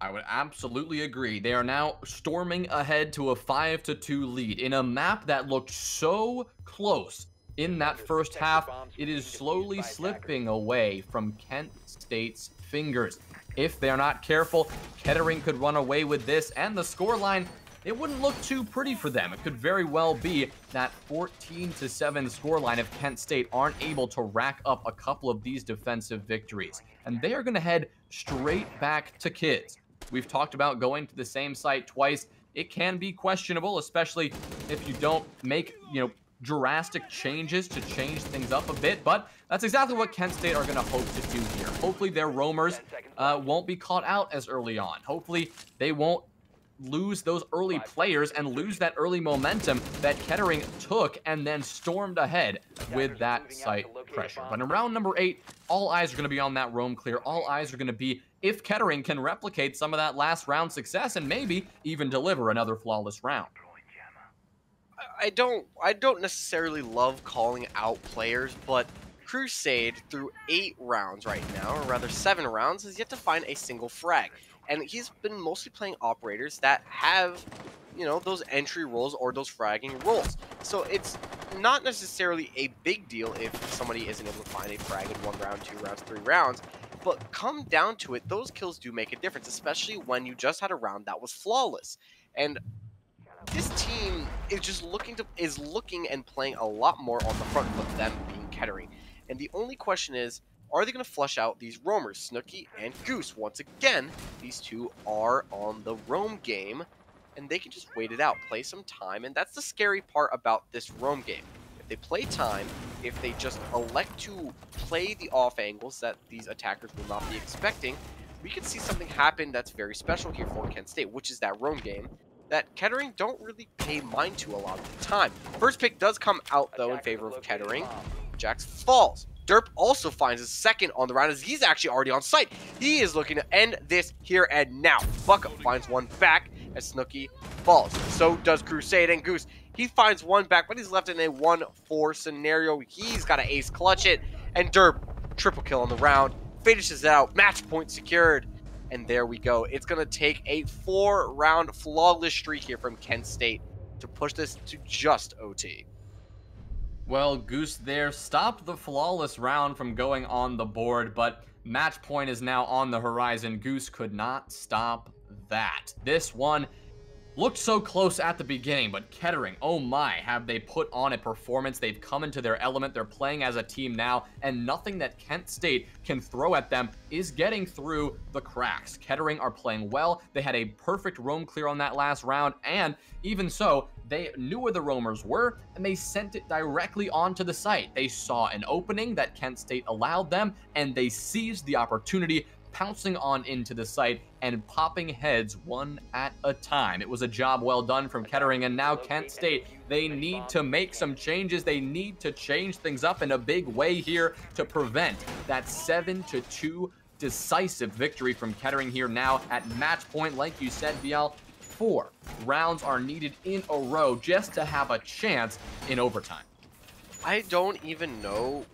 I would absolutely agree. They are now storming ahead to a 5 to 2 lead in a map that looked so close in that first half. It is slowly slipping away from Kent State's fingers. If they're not careful, Kettering could run away with this, and the scoreline, it wouldn't look too pretty for them. It could very well be that 14 to 7 scoreline if Kent State aren't able to rack up a couple of these defensive victories. And they are going to head straight back to kids. We've talked about going to the same site twice. It can be questionable, especially if you don't make, you know, drastic changes to change things up a bit, but that's exactly what Kent State are going to hope to do here. Hopefully their roamers uh, won't be caught out as early on. Hopefully they won't lose those early players and lose that early momentum that Kettering took and then stormed ahead with that site pressure. But in round number eight, all eyes are going to be on that roam clear. All eyes are going to be if Kettering can replicate some of that last round success and maybe even deliver another flawless round. I don't I don't necessarily love calling out players, but Crusade through eight rounds right now, or rather seven rounds, has yet to find a single frag. And he's been mostly playing operators that have, you know, those entry roles or those fragging roles. So it's not necessarily a big deal if somebody isn't able to find a frag in one round, two rounds, three rounds. But come down to it, those kills do make a difference, especially when you just had a round that was flawless. And this is just looking to is looking and playing a lot more on the front foot than being Kettering. And the only question is, are they going to flush out these roamers, Snooky and Goose? Once again, these two are on the roam game, and they can just wait it out, play some time, and that's the scary part about this roam game. If they play time, if they just elect to play the off angles that these attackers will not be expecting, we could see something happen that's very special here for Kent State, which is that roam game that Kettering don't really pay mind to a lot of the time. First pick does come out, though, in favor of Kettering. Jax falls. Derp also finds his second on the round as he's actually already on site. He is looking to end this here and now. Bucka finds one back as Snooky falls. So does Crusade and Goose. He finds one back, but he's left in a 1-4 scenario. He's got to ace clutch it. And Derp, triple kill on the round, finishes it out. Match point secured. And there we go. It's going to take a four-round flawless streak here from Kent State to push this to just OT. Well, Goose there stopped the flawless round from going on the board, but match point is now on the horizon. Goose could not stop that. This one looked so close at the beginning, but Kettering, oh my, have they put on a performance. They've come into their element. They're playing as a team now, and nothing that Kent State can throw at them is getting through the cracks. Kettering are playing well. They had a perfect roam clear on that last round, and even so, they knew where the roamers were, and they sent it directly onto the site. They saw an opening that Kent State allowed them, and they seized the opportunity pouncing on into the site and popping heads one at a time. It was a job well done from Kettering, and now Kent State, they need to make some changes. They need to change things up in a big way here to prevent that 7 to 2 decisive victory from Kettering here now at match point. Like you said, Vial, four rounds are needed in a row just to have a chance in overtime. I don't even know.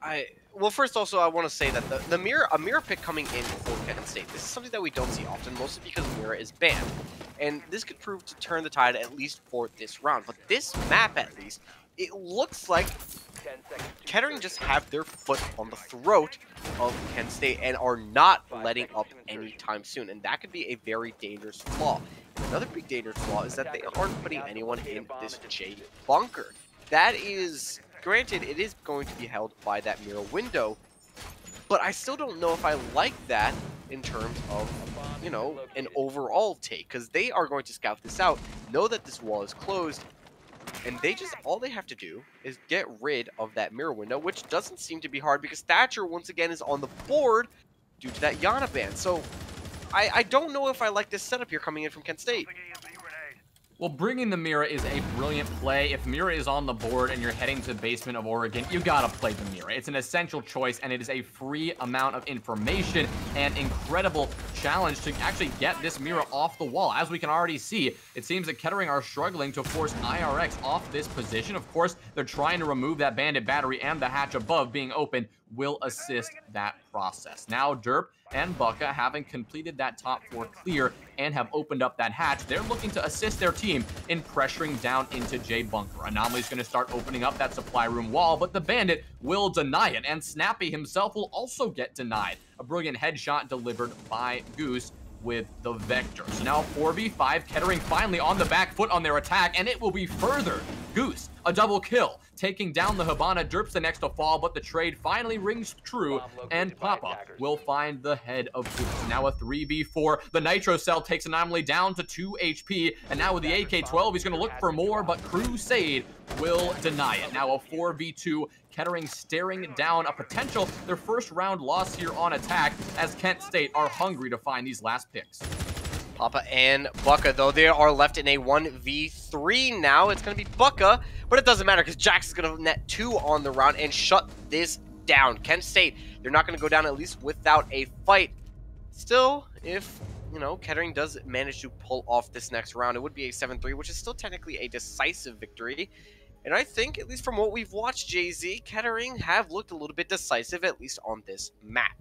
I well, first also I want to say that the, the mirror a Mira pick coming in for Kent State. This is something that we don't see often, mostly because Mira is banned, and this could prove to turn the tide at least for this round. But this map, at least, it looks like Kettering just have their foot on the throat of Kent State and are not letting up anytime soon, and that could be a very dangerous flaw. Another big dangerous flaw is that they aren't putting anyone in this J bunker. That is Granted, it is going to be held by that mirror window, but I still don't know if I like that in terms of, you know, an overall take, because they are going to scout this out, know that this wall is closed, and they just, all they have to do is get rid of that mirror window, which doesn't seem to be hard, because Thatcher, once again, is on the board due to that Iana ban. So, I, I don't know if I like this setup here coming in from Kent State. Well, bringing the Mira is a brilliant play. If Mira is on the board and you're heading to basement of Oregon, you gotta play the Mira. It's an essential choice, and it is a free amount of information and incredible challenge to actually get this Mira off the wall. As we can already see, it seems that Kettering are struggling to force IRX off this position. Of course, they're trying to remove that bandit battery and the hatch above being open will assist that process. Now, Derp and Bucka, having completed that top four clear and have opened up that hatch, they're looking to assist their team in pressuring down into J Bunker. Anomaly's going to start opening up that supply room wall, but the Bandit will deny it, and Snappy himself will also get denied. A brilliant headshot delivered by Goose with the Vector. So now 4v5, Kettering finally on the back foot on their attack, and it will be further. Goose, a double kill, taking down the Hibana. Derps the next to fall, but the trade finally rings true, and Papa will find the head of Goose. Now a 3v4. The Nitro Cell takes Anomaly down to 2 HP, and now with the AK-12, he's going to look for more, but Crusade will deny it. Now a 4v2. Kettering staring down a potential, their first round loss here on attack, as Kent State are hungry to find these last picks. Papa and Bucka, though, they are left in a 1v3 now. It's going to be Bucka, but it doesn't matter because Jax is going to net two on the round and shut this down. Kent State, they're not going to go down at least without a fight. Still, if you know Kettering does manage to pull off this next round, it would be a 7-3, which is still technically a decisive victory. And I think, at least from what we've watched, Jay-Z, Kettering have looked a little bit decisive, at least on this map.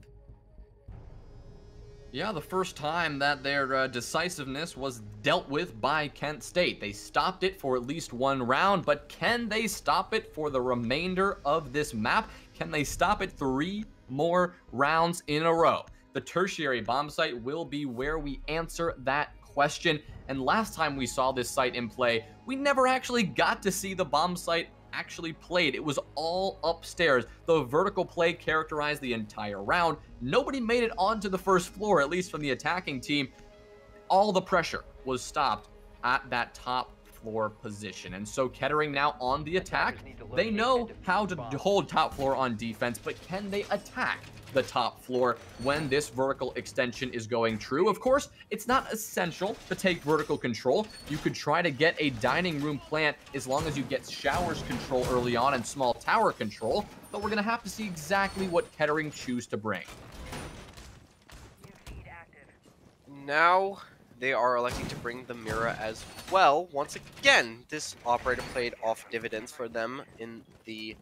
Yeah, the first time that their uh, decisiveness was dealt with by Kent State. They stopped it for at least one round, but can they stop it for the remainder of this map? Can they stop it three more rounds in a row? The tertiary bomb site will be where we answer that question. And last time we saw this site in play, we never actually got to see the bomb site actually played. It was all upstairs. The vertical play characterized the entire round. Nobody made it onto the first floor, at least from the attacking team. All the pressure was stopped at that top floor position. And so Kettering now on the attack. They know how to hold top floor on defense, but can they attack? The top floor when this vertical extension is going true. Of course, it's not essential to take vertical control. You could try to get a dining room plant as long as you get showers control early on and small tower control, but we're going to have to see exactly what Kettering choose to bring. Now they are electing to bring the Mira as well. Once again, this operator played off dividends for them in the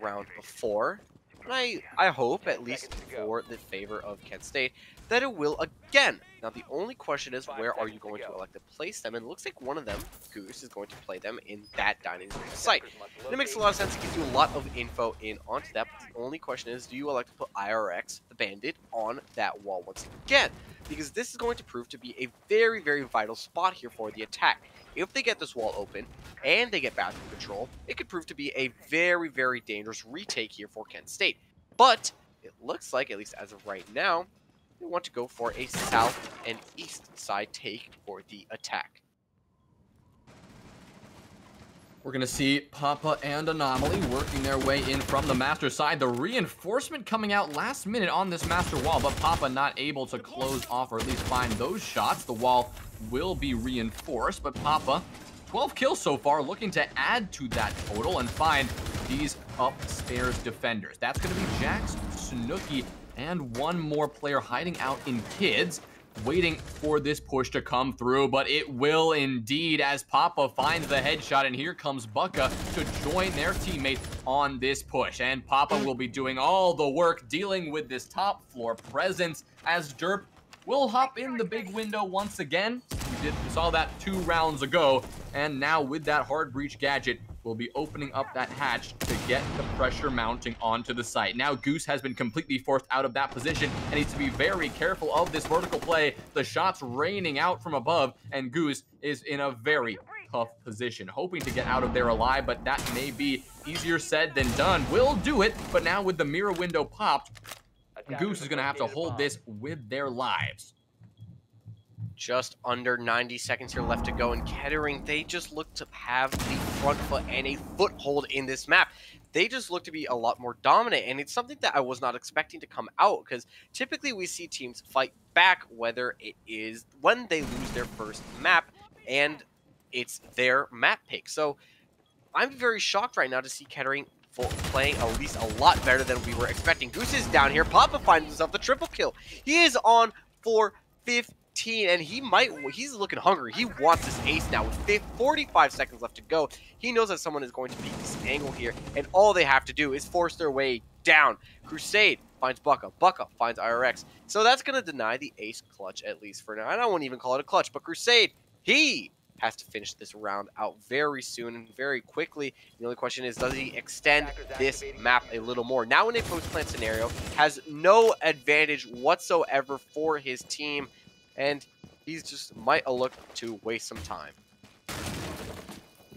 round before. And I, I hope, at least for the favor of Kent State, that it will again. Now, the only question is, where are you going to elect to place them? And it looks like one of them, Goose, is going to play them in that dining room site. And it makes a lot of sense. It gives you a lot of info in onto that. But the only question is, do you elect to put IRX, the bandit, on that wall once again? Because this is going to prove to be a very, very vital spot here for the attack. If they get this wall open and they get bathroom control, it could prove to be a very, very dangerous retake here for Kent State. But it looks like, at least as of right now, they want to go for a south and east side take for the attack. We're going to see Papa and Anomaly working their way in from the Master side. The reinforcement coming out last minute on this Master wall, but Papa not able to close off or at least find those shots. The wall will be reinforced, but Papa, 12 kills so far, looking to add to that total and find these upstairs defenders. That's going to be Jax, Snooky, and one more player hiding out in Kids waiting for this push to come through, but it will indeed as Papa finds the headshot, and here comes Bucka to join their teammate on this push. And Papa will be doing all the work dealing with this top floor presence as Derp will hop in the big window once again. We did we saw that two rounds ago, and now with that hard breach gadget, will be opening up that hatch to get the pressure mounting onto the site. Now Goose has been completely forced out of that position and needs to be very careful of this vertical play. The shots raining out from above and Goose is in a very tough position, hoping to get out of there alive, but that may be easier said than done. Will do it, but now with the mirror window popped, Goose is going to have to hold this with their lives. Just under 90 seconds here left to go, and Kettering, they just look to have the front foot and a foothold in this map. They just look to be a lot more dominant, and it's something that I was not expecting to come out, because typically we see teams fight back, whether it is when they lose their first map, and it's their map pick. So I'm very shocked right now to see Kettering playing at least a lot better than we were expecting. Goose is down here. Papa finds himself the triple kill. He is on for 15 and he might, he's looking hungry. He wants this ace now with 45 seconds left to go. He knows that someone is going to beat this angle here, and all they have to do is force their way down. Crusade finds Bucka. Bucka finds IRX. So that's going to deny the ace clutch, at least for now. I don't want to even call it a clutch, but Crusade, he has to finish this round out very soon and very quickly. The only question is, does he extend this map a little more? Now in a post-plant scenario, has no advantage whatsoever for his team and he's just might look to waste some time.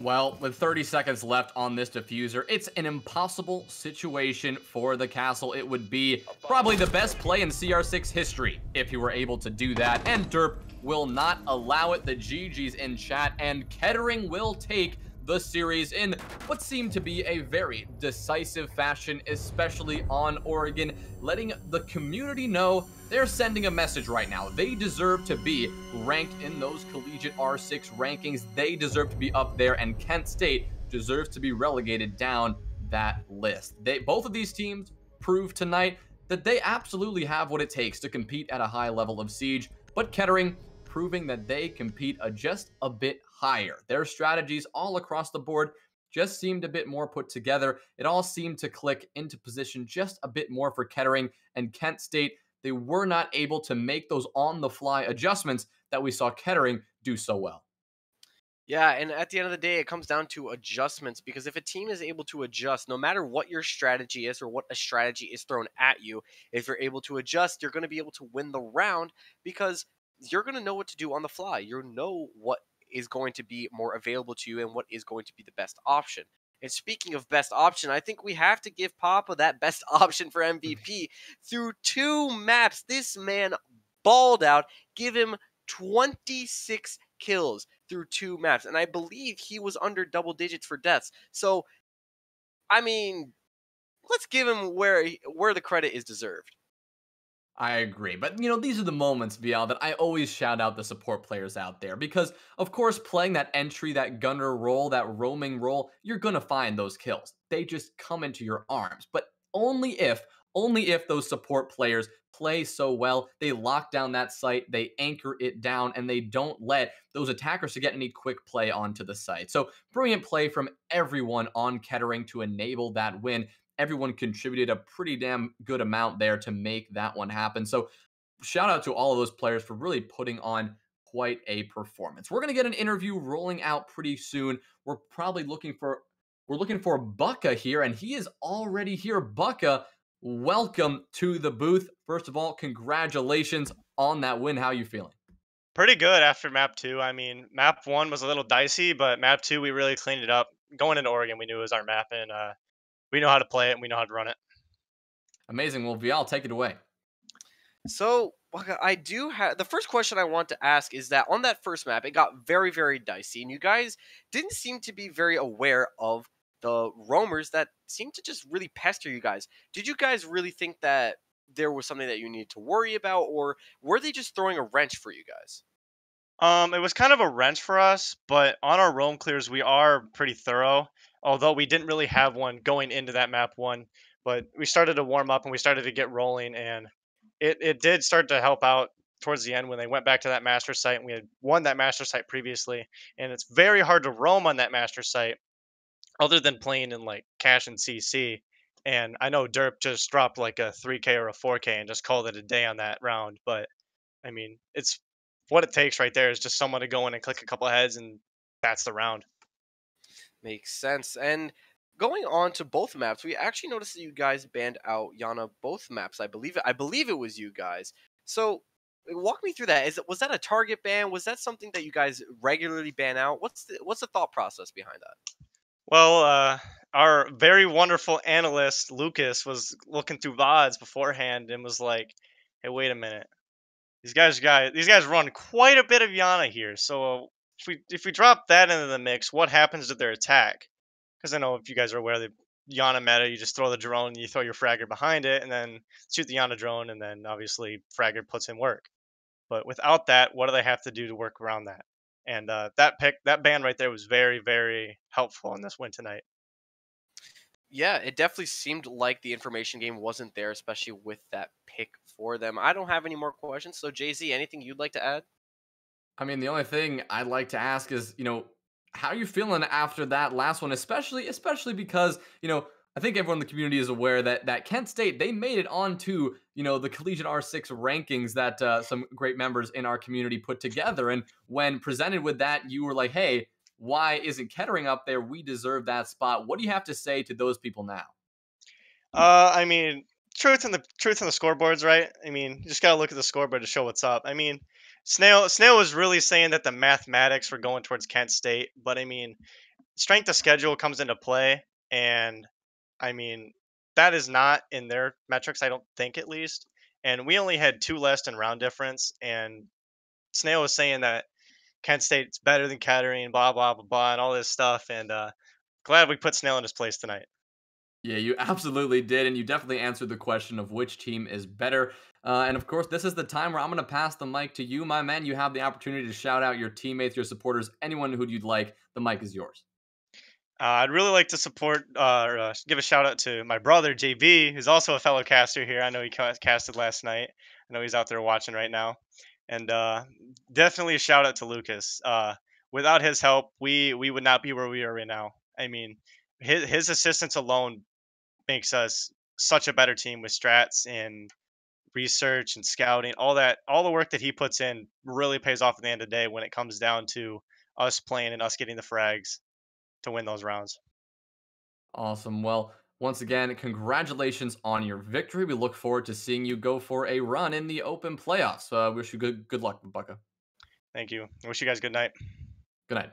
Well, with 30 seconds left on this defuser, it's an impossible situation for the castle. It would be probably the best play in CR6 history if he were able to do that. And Derp will not allow it. The GG's in chat, and Kettering will take the series in what seemed to be a very decisive fashion, especially on Oregon, letting the community know they're sending a message right now. They deserve to be ranked in those collegiate R6 rankings. They deserve to be up there, and Kent State deserves to be relegated down that list. They both of these teams proved tonight that they absolutely have what it takes to compete at a high level of Siege, but Kettering proving that they compete a just a bit higher. Their strategies all across the board just seemed a bit more put together. It all seemed to click into position just a bit more for Kettering and Kent State. They were not able to make those on the fly adjustments that we saw Kettering do so well. Yeah, and at the end of the day, it comes down to adjustments because if a team is able to adjust, no matter what your strategy is or what a strategy is thrown at you, if you're able to adjust, you're going to be able to win the round because you're going to know what to do on the fly. You know what is going to be more available to you and what is going to be the best option. And speaking of best option, I think we have to give Papa that best [laughs] option for MVP through two maps. This man balled out. Give him 26 kills through two maps. And I believe he was under double digits for deaths. So, I mean, let's give him where where the credit is deserved. I agree. But, you know, these are the moments, Vial, that I always shout out the support players out there. Because, of course, playing that entry, that gunner role, that roaming role, you're going to find those kills. They just come into your arms. But only if, only if those support players play so well. They lock down that site, they anchor it down, and they don't let those attackers to get any quick play onto the site. So brilliant play from everyone on Kettering to enable that win. Everyone contributed a pretty damn good amount there to make that one happen. So shout out to all of those players for really putting on quite a performance. We're going to get an interview rolling out pretty soon. We're probably looking for we're looking for Bucka here and he is already here. Bucka, welcome to the booth. First of all, congratulations on that win. How are you feeling? Pretty good after map two. I mean, map one was a little dicey, but map two we really cleaned it up. Going into Oregon, we knew it was our map, and uh, we know how to play it and we know how to run it. Amazing. Well, Vial, take it away. So I do have the first question I want to ask is that on that first map, it got very, very dicey, and you guys didn't seem to be very aware of the roamers that seemed to just really pester you guys. Did you guys really think that there was something that you needed to worry about, or were they just throwing a wrench for you guys? Um, it was kind of a wrench for us, but on our roam clears, we are pretty thorough. Although we didn't really have one going into that map one, but we started to warm up and we started to get rolling, and it it did start to help out towards the end when they went back to that master site and we had won that master site previously, and it's very hard to roam on that master site other than playing in like cash and CC. And I know Derp just dropped like a 3K or a 4K and just called it a day on that round. But I mean, it's what it takes right there is just someone to go in and click a couple heads, and that's the round. Makes sense. And going on to both maps, we actually noticed that you guys banned out Iana both maps. I believe it. I believe it was you guys. So walk me through that. Is it was that a target ban? Was that something that you guys regularly ban out? What's the what's the thought process behind that? Well, uh, our very wonderful analyst Lucas was looking through VODs beforehand and was like, "Hey, wait a minute. These guys, guys, these guys run quite a bit of Iana here. So if we if we drop that into the mix, what happens to their attack? Because I know if you guys are aware, the Iana meta, you just throw the drone, you throw your fragger behind it, and then shoot the Iana drone, and then obviously fragger puts in work. But without that, what do they have to do to work around that? And uh, that pick, that band right there was very, very helpful in this win tonight. Yeah, it definitely seemed like the information game wasn't there, especially with that pick for them. I don't have any more questions. So, Jay Z, anything you'd like to add? I mean, the only thing I'd like to ask is, you know, how are you feeling after that last one, especially, especially because, you know, I think everyone in the community is aware that that Kent State they made it onto you know the Collegiate R6 rankings that uh, some great members in our community put together. And when presented with that, you were like, "Hey, why isn't Kettering up there? We deserve that spot." What do you have to say to those people now? Uh, I mean, truth in the truth in the scoreboards, right? I mean, you just gotta look at the scoreboard to show what's up. I mean, Snail Snail was really saying that the mathematics were going towards Kent State, but I mean, strength of schedule comes into play, and I mean, that is not in their metrics, I don't think at least. And we only had two less in round difference. And Snail was saying that Kent State's better than Kettering, blah, blah, blah, blah, and all this stuff. And uh, glad we put Snail in his place tonight. Yeah, you [laughs] absolutely did. And you definitely answered the question of which team is better. Uh, and of course, this is the time where I'm going to pass the mic to you, my man. You have the opportunity to shout out your teammates, your supporters, anyone who you'd like. The mic is yours. Uh, I'd really like to support, uh, or, uh, give a shout out to my brother JB, who's also a fellow caster here. I know he casted last night. I know he's out there watching right now, and uh, definitely a shout out to Lucas. Uh, without his help, we we would not be where we are right now. I mean, his his assistance alone makes us such a better team with strats and research and scouting. All that, all the work that he puts in really pays off at the end of the day when it comes down to us playing and us getting the frags to win those rounds. Awesome. Well, once again, congratulations on your victory. We look forward to seeing you go for a run in the Open playoffs. Uh, wish you good good luck, Bucka. Thank you. I wish you guys good night. Good night.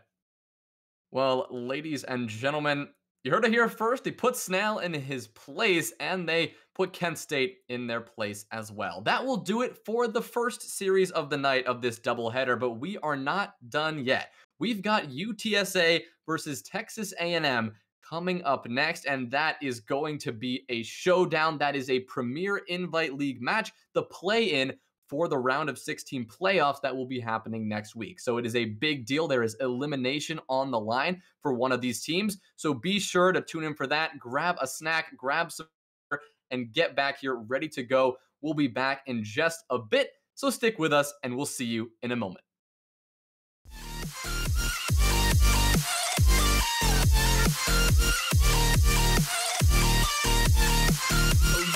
Well, ladies and gentlemen, you heard it here first. They put Snell in his place and they put Kent State in their place as well. That will do it for the first series of the night of this doubleheader, but we are not done yet. We've got UTSA versus Texas A&M coming up next, and that is going to be a showdown. That is a Premier Invite League match, the play-in for the round of 16 playoffs that will be happening next week. So it is a big deal. There is elimination on the line for one of these teams. So be sure to tune in for that. Grab a snack, grab some, and get back here ready to go. We'll be back in just a bit. So stick with us, and we'll see you in a moment. Oh,